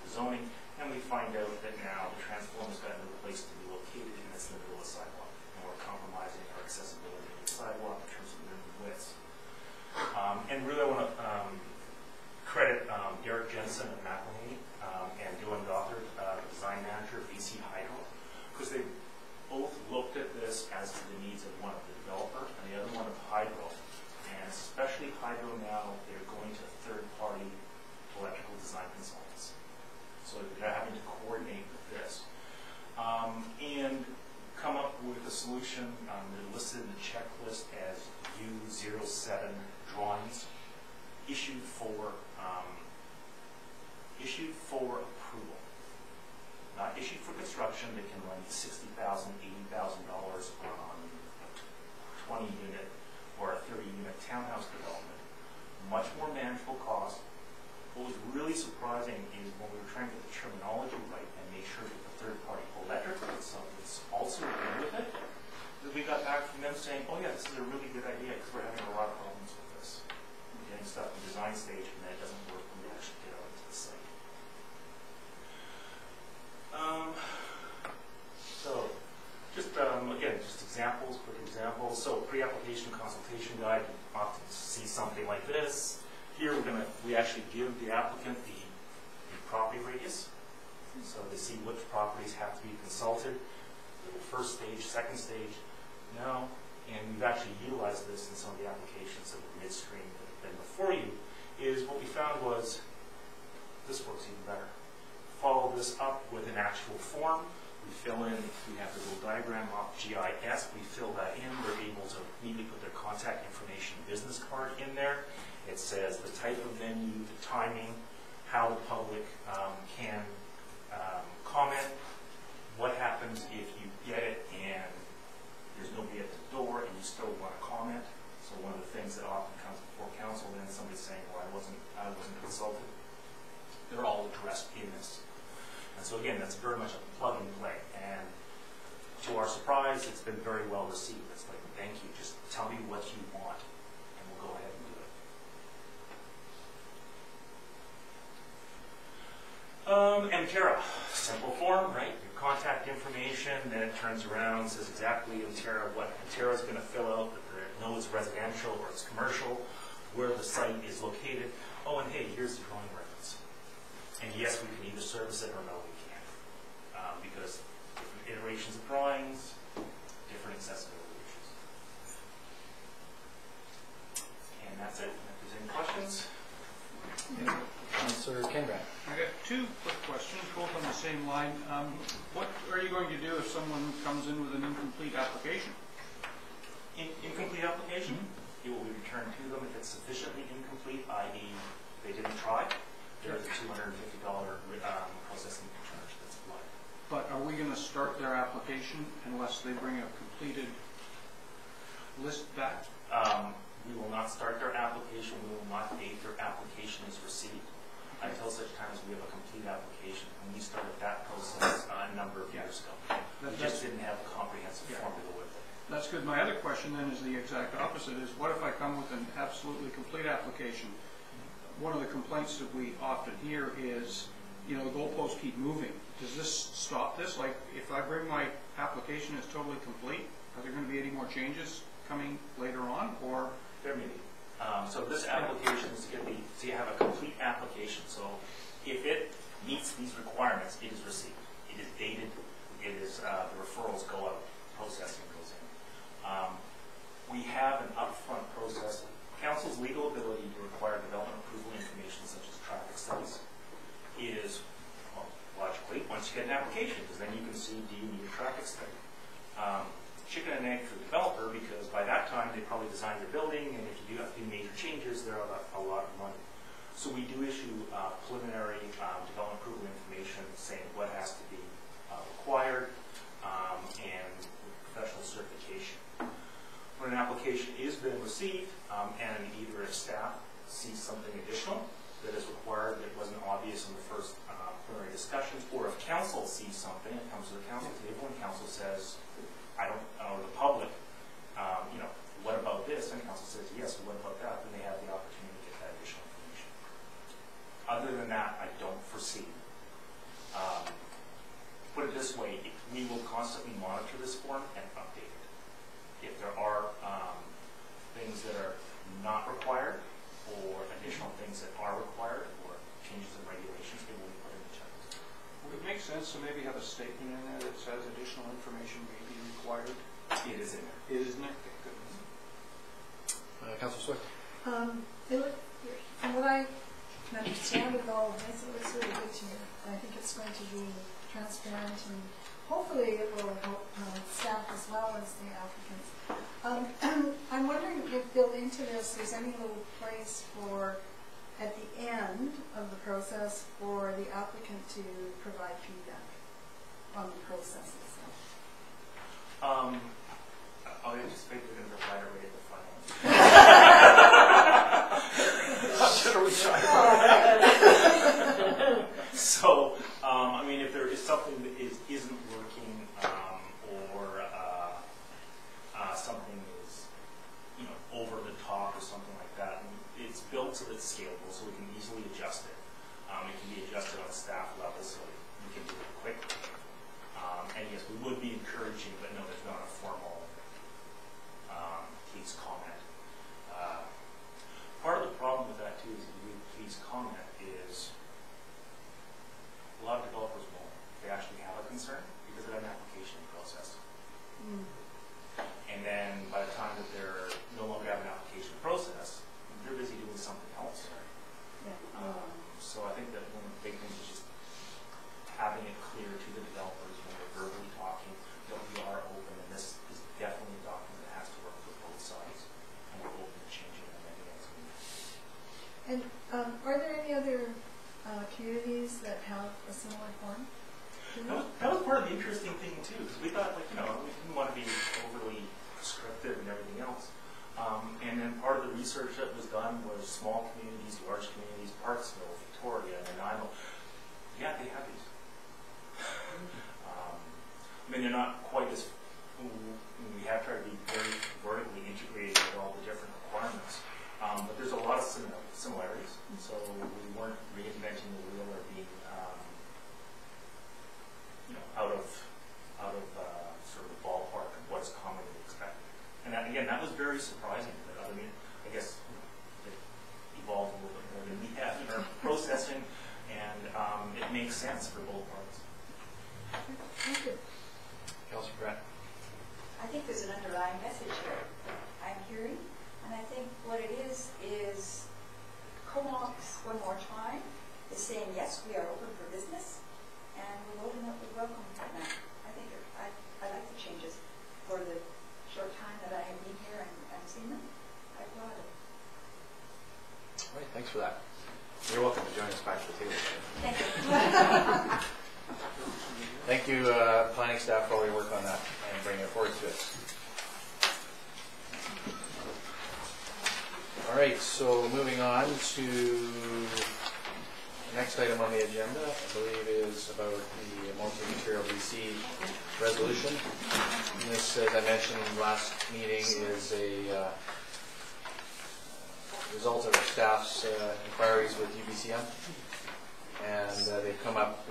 zoning, and we find out that now the transformer's got no place to be located, and it's in the middle of the sidewalk. And we're compromising our accessibility to the sidewalk in terms of minimum widths. Um, and really, I want to um, credit um, Derek Jensen at McElhanney um, and Dylan Gothard, uh, design manager of BC Hydro, because they both looked at this as to the needs of one of the developer and the other one of Hydro. And especially Hydro now, they're going to third-party electrical design consultants. So they're having to coordinate with this. Um, and come up with a solution. Um, that are listed in the checklist as U07 drawings, issued for, um, issued for approval. Not issued for construction, they can run $60,000, $80,000 on a 20 unit or a 30 unit townhouse development what was really surprising is when we were trying to get the terminology right and make sure that the third-party electric was also in with it, that we got back from them saying, oh yeah, this is a really good idea because we're having a lot of problems with this. We're getting stuff in the design stage and then it doesn't work when we actually get out into the site. Um, so, just um, again, just examples, quick examples. So pre-application consultation guide, you often see something like this. Here, we're gonna, we actually give the applicant the, the property radius, so they see which properties have to be consulted, the first stage, second stage, no, and we've actually utilized this in some of the applications that were midstream that have been before you, is what we found was, this works even better. Follow this up with an actual form, we fill in, we have the little diagram off GIS, we fill that in, they're able to immediately put their contact information business card in there. It says the type of venue, the timing, how the public um, can um, comment, what happens if you get it and there's nobody at the door and you still want to comment. So one of the things that often comes before council, then somebody's saying, well, I wasn't, I wasn't consulted. They're all addressed in this. And so again, that's very much a plug and play. And to our surprise, it's been very well received. It's like, thank you, just tell me what you want, and we'll go ahead and do it. Um, and Terra, simple form, right? Your contact information, then it turns around, says exactly in Terra what Terra's going to fill out, that they know it's residential or it's commercial, where the site is located. Oh, and hey, here's the drawing reference. And yes, we can either service it or no, we can't. Um, because different iterations of drawings, different accessibility issues. And that's it. If there's any questions? Councillor Ken Grant. I got two quick questions, both on the same line. Um, What are you going to do if someone comes in with an incomplete application? In- Incomplete application, it will be returned to them if it's sufficiently incomplete, i.e. they didn't try. There's a $250 um, processing charge that's applied. But are we going to start their application unless they bring a completed list back? Um, We will not start their application, we will not date their application is received until such time as we have a complete application. And we started that process uh, a number of years ago. We just didn't have a comprehensive Yeah. form to go with it. That's good. My other question then is the exact opposite, is what if I come with an absolutely complete application? One of the complaints that we often hear is, you know, the goalposts keep moving. Does this stop this? Like, if I bring my application as totally complete, are there going to be any more changes coming later on, or? There may be. Um, So this application is to get the, so you have a complete application. So if it meets these requirements, it is received. It is dated, it is, uh, the referrals go out, processing goes in. Um, We have an upfront process. Council's legal ability to require development approval information such as traffic studies is, well, logically, once you get an application, because then you can see, do you need a traffic study? Um, Chicken and egg for the developer, because by that they probably designed their building, and if you do have to do major changes, they're a a lot of money. So we do issue uh, preliminary um, development approval information saying what has to be uh, required um, and professional certification. When an application is been received, um, and either if staff sees something additional that is required that wasn't obvious in the first uh, preliminary discussions, or if council sees something, it comes to the council table, and council says, I don't, know the public, um, you know, what about this? And council says, yes, what about that? Then they have the opportunity to get that additional information. Other than that, I don't foresee. Um, Put it this way, we will constantly monitor this form and update it. If there are um, things that are not required, or additional things that are required, or changes in regulations, it will be put in the checklist. Would it make sense to maybe have a statement in there that says additional information may be required? It is in there. It is, Nick? Good. Uh, Councillor Swift. Um, it look, from what I can understand of all of this, it looks really good to me. I think it's going to be transparent and hopefully it will help uh, staff as well as the applicants. Um, I'm wondering if built into this, there's any little place for, at the end of the process, for the applicant to provide feedback on the process itself. Um, I I anticipate they're going to reply right at the end. Should we try? So, um, I mean, if there is something that is, isn't working, um, or, uh, uh, something is, you know, over the top or something like that, it's built so that it's scalable, so we can easily adjust it. Um, it can be adjusted on staff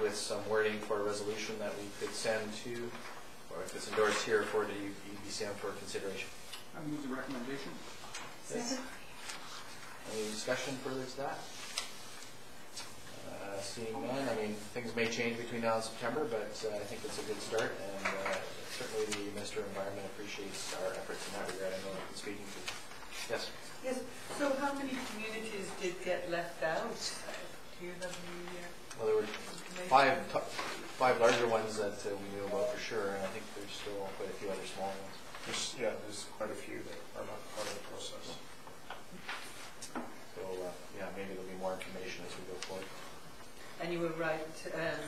with some wording for a resolution that we could send to, or if it's endorsed here, for the UBCM for consideration. I move the recommendation. Second? Any discussion further to that? Uh, Seeing none, I mean, things may change between now and September, but uh, I think it's a good start, and uh, certainly the Minister of Environment appreciates our efforts in that regard, I know I've been speaking to. Yes? Yes, so how many communities did get left out? Do you have any uh, Well, there were five, to- five larger ones that uh, we knew about for sure, and I think there's still quite a few other small ones. There's, yeah, there's quite a few that are not part of the process. So, uh, yeah, maybe there'll be more information as we go forward. And you were right, um,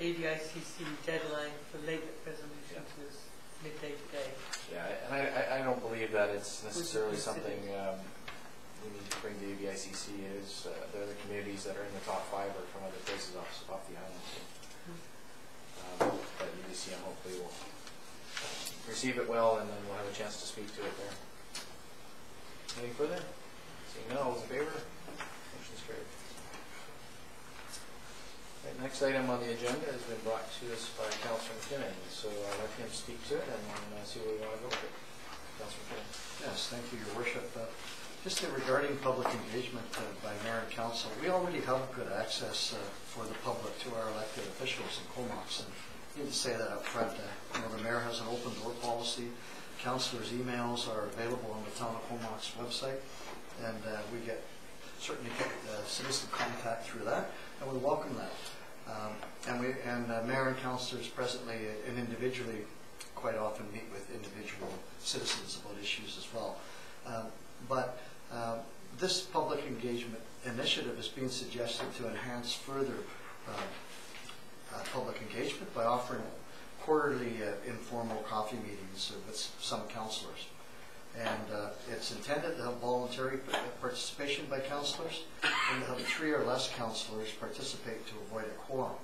AVICC deadline for late resolutions was midday today. Yeah, and I, I, I don't believe that it's necessarily something um, we need to bring to AVICC is, uh, they're the communities that are in the top five or from other places off, off the island. so. Um, But UBCM hopefully will receive it well and then we'll have a chance to speak to it there. Any further? Seeing none, all in favor? Motion's carried. Right, next item on the agenda has been brought to us by Councilor McKinnon, so I'll let him speak to it and then uh, see where we want to go with it. Councilor McKinnon. Yes, thank you, Your Worship. Uh, Just regarding public engagement uh, by mayor and council, we already have good access uh, for the public to our elected officials in Comox. And I need to say that up front. uh, You know, the mayor has an open door policy. Councilors' emails are available on the Town of Comox website. And uh, we get, certainly get uh, citizen contact through that, and we welcome that. Um, And we, and uh, mayor and councilors presently and individually quite often meet with individual citizens about issues as well. Um, But um, this public engagement initiative is being suggested to enhance further um, uh, public engagement by offering quarterly uh, informal coffee meetings with some councilors. And uh, it's intended to have voluntary participation by councilors and to have three or less councilors participate to avoid a quorum.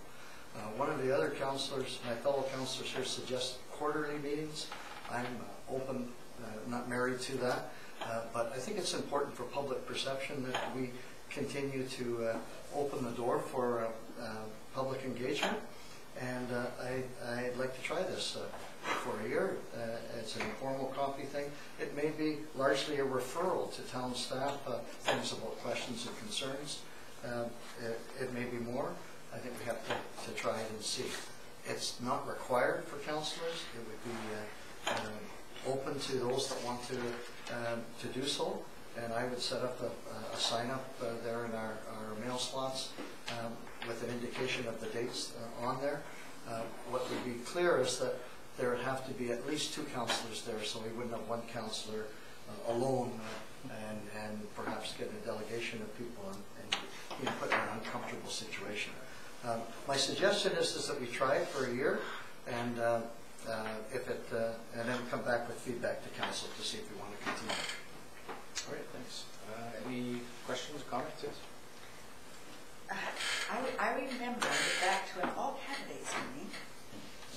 Uh, One of the other councilors, my fellow councilors here suggest quarterly meetings. I'm uh, open, uh, not married to that, uh, but I think it's important for public perception that we continue to uh, open the door for uh, uh, public engagement. And I- I'd like to try this for a year. It's an informal coffee thing. It may be largely a referral to town staff, things about questions and concerns. Um, It it may be more. I think we have to to try it and see. It's not required for councilors. It would be uh, um, open to those that want to um, to do so. And I would set up a a sign-up uh, there in our our mail slots um, with an indication of the dates uh, on there. Uh, What would be clear is that there would have to be at least two councilors there, so we wouldn't have one councilor uh, alone uh, and, and perhaps get a delegation of people and, and being put in an uncomfortable situation. my suggestion is, is that we try it for a year, and uh, if it, uh, and then come back with feedback to council to see if we want to continue. All right, thanks. Uh, Any questions, comments? Yes? I, I remember back to an all candidates meeting,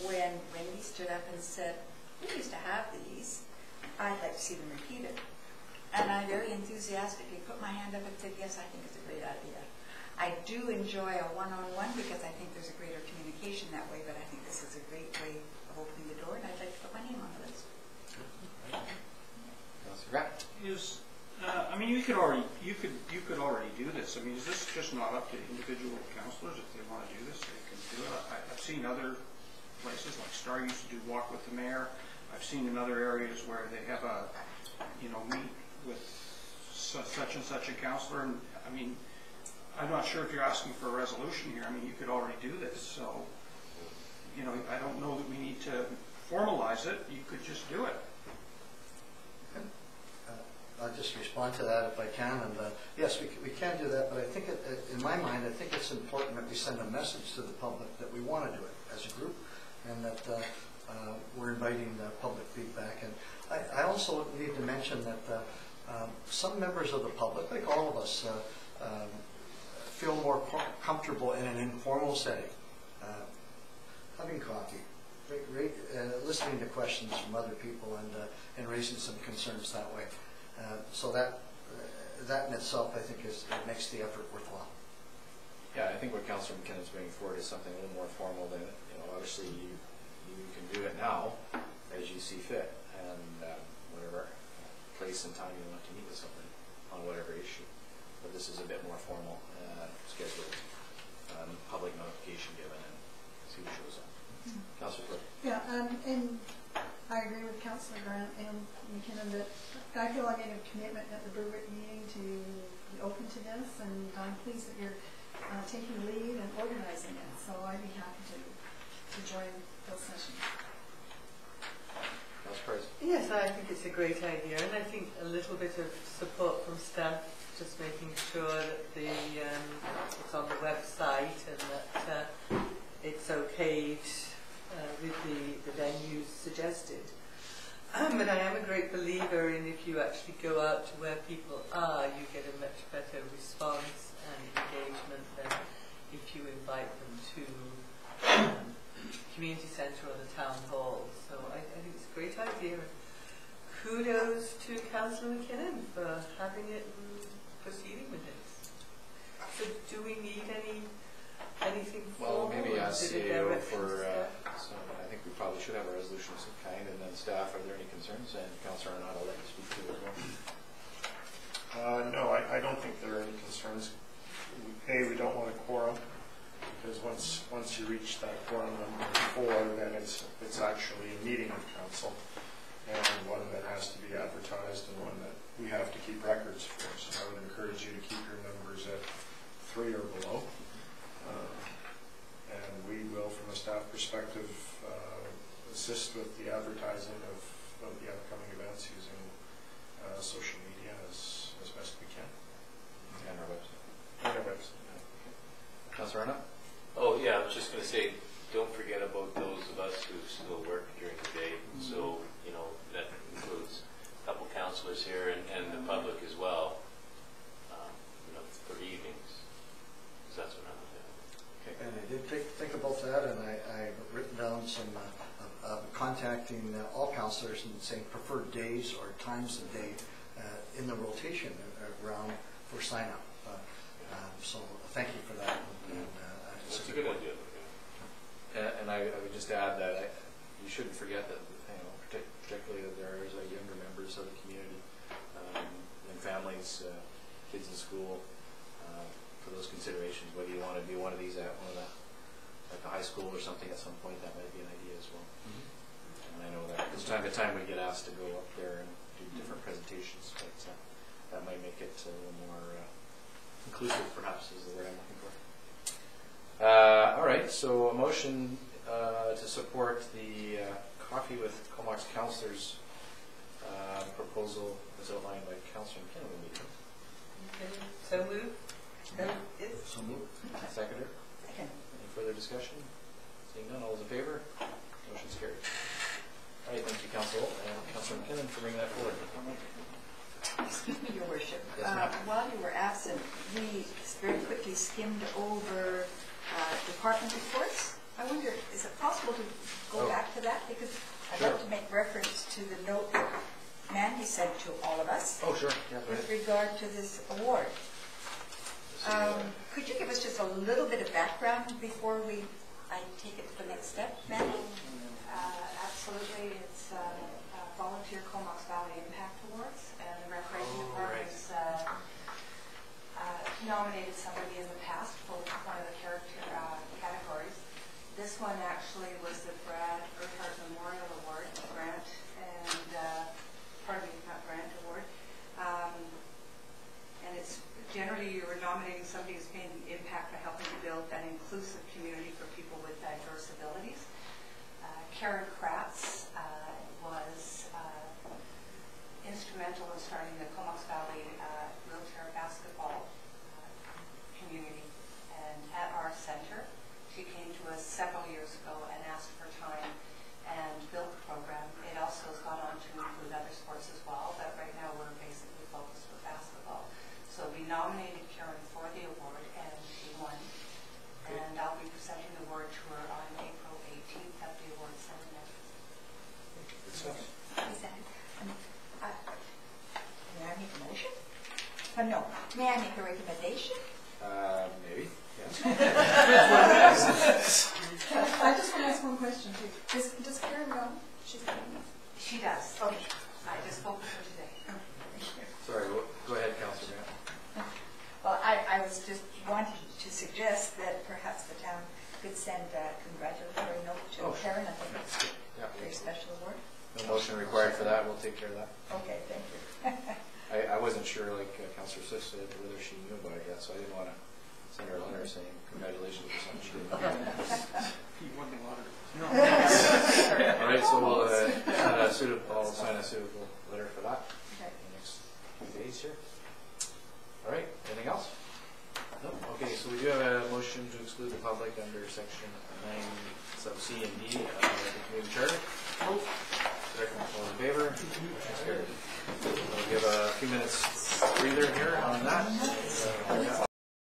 when Wendy stood up and said, we used to have these, I'd like to see them repeated. And I very enthusiastically put my hand up and said, yes, I think it's a great idea. I do enjoy a one-on-one because I think there's a greater communication that way, but I think this is a great way of opening the door, and I'd like to put my name on the list. Councilor Grant? Is, uh, I mean, you could already, you could, you could already do this. I mean, is this just not up to individual councilors? If they want to do this, they can do it. I- I've seen other places, like Star used to do Walk with the Mayor. I've seen in other areas where they have a, you know, meet with su- such and such a counselor. And, I mean, I'm not sure if you're asking for a resolution here. I mean, you could already do this, so, you know, I don't know that we need to formalize it. You could just do it. Uh, I'll just respond to that if I can, and uh, yes, we we can do that, but I think, it- it- in my mind, I think it's important that we send a message to the public that we want to do it as a group, and that uh, uh, we're inviting the public feedback. And I I also need to mention that uh, um, some members of the public, like all of us, uh, um, feel more comfortable in an informal setting, having coffee, uh, listening to questions from other people and, uh, and raising some concerns that way. Uh, So that, uh, that in itself, I think, is, it makes the effort worthwhile. Yeah, I think what Councilor McKinnon's bringing forward is something a little more formal than, you know, obviously you, you can do it now as you see fit and uh, whatever place and time you want to meet with somebody on whatever issue. But this is a bit more formal, uh, scheduled, um, public notification given see who shows up. Councilor Flynn? Yeah, um, and I agree with Councillor Grant and McKinnon that I feel I made a commitment at the Berwick meeting to be open to this, and I'm pleased that you're uh, taking the lead and organizing it, so I'd be happy to, to join those sessions. Councilor Price? Yes, I think it's a great idea, and I think a little bit of support from staff, just making sure that the, um, it's on the website and that uh, it's okayed uh, with the, the venues suggested. Um, but I am a great believer in if you actually go out to where people are, you get a much better response and engagement than if you invite them to um, community centre or the town hall. So I, I think it's a great idea. Kudos to Councillor McKinnon for having it and proceeding with it. So do we need any anything Well, formal? maybe or ask is it a CAO direction for, uh, staff? some, I think we probably should have a resolution of some kind, and then staff, are there any concerns? And Councilor Arnott, I'll let you speak to as well. Uh, no, I, I don't think there are any concerns. A, we don't want a quorum, because once, once you reach that quorum number four, then it's, it's actually a meeting of council, and one that has to be advertised and one that we have to keep records for. So I would encourage you to keep your numbers at three or below. Uh, And we will, from a staff perspective, uh, assist with the advertising of, of the upcoming events using uh, social media as, as best we can. And our website. And our website. Councilor Arnott? Oh, yeah, I was just gonna say, don't forget about those of us who still work during the day. So, you know, that includes a couple counselors here and, and the public as well, um, you know, for evenings. 'Cause that's what I'm doing. And I did think, think about that, and I, I've written down some, uh, of- of contacting uh, all counselors and saying preferred days or times of day uh, in the rotation around for sign up. Uh, um, So thank you for that. and, uh, It's a good idea. And and I I would just add that I- you shouldn't forget that, you know, partic- particularly that there is uh, younger members of the community um, and families, uh, kids in school, uh, for those considerations, whether you want to do one of these at one of the, at the high school or something at some point, that might be an idea as well. And I know that, from time to time, we get asked to go up there and do different presentations, but uh, that might make it a little more uh, inclusive, perhaps, is the word I'm looking for. Uh, All right, so a motion uh, to support the uh, Coffee with Comox Counselors uh, proposal as outlined by Councilor McKinnon will be Okay, So moved? Is- So moved. Seconder? Further discussion? Seeing none, all those in favor? Motion's carried. All right, thank you, Council, and Councilor McKinnon for bringing that forward. Excuse me, Your Worship. Yes, Uh, ma'am. While you were absent, we very quickly skimmed over uh, department reports. I wonder, is it possible to go Oh. back to that? Because I'd Sure. like to make reference to the note that Mandy sent to all of us Oh, sure, yeah, go with ahead. regard to this award. Um, Could you give us just a little bit of background before we, I take it to the next step, Mandy? Uh, Absolutely, it's uh, uh, volunteer Comox Valley Impact Awards, and the recreation Oh, department has uh, uh, nominated somebody in the past for one of the character uh, categories. This one actually was the Brad Earhart Memorial Award, grant, and, uh, pardon me, not grant award. Um, And it's generally you were nominating somebody who's made an impact by helping to build an inclusive community for people with diverse abilities. Uh, Karen Kratz uh, was uh, instrumental in starting the Comox Valley uh, wheelchair basketball uh, community. And at our center, she came to us several years ago and asked for time and built the program. It also has gone on to include other sports as well, but right now we're basically. So we nominated Karen for the award and she won. And I'll be presenting the award to her on April 18th at the award ceremony. Good stuff. Is that, um, I- may I make a motion? Uh, No, may I make a recommendation? Uh, maybe, yes. I just want to ask one question too. Does, does Karen know she's coming? She does. Okay. I just spoke with her today. Sorry, go go ahead, Councilor Grant. Well, I, I was just wanting to suggest that perhaps the town could send a congratulatory note Oh, to sure. Karen. I think it's a Yeah, very special award. no motion required for that, we'll take care of that. Okay, thank you. I, I wasn't sure, like uh, Councilor Sis said, whether she knew about it yet, so I didn't want to send her a letter saying congratulations or something she didn't. He won the lottery. All right, so we'll, uh, sign a suitable, I'll sign a suitable letter for that Okay. in the next few days here. All right, anything else? So we do have a motion to exclude the public under section nine sub C and D of the community charter. Second, all in favor? Motion's carried. We'll give a few minutes breather here on that.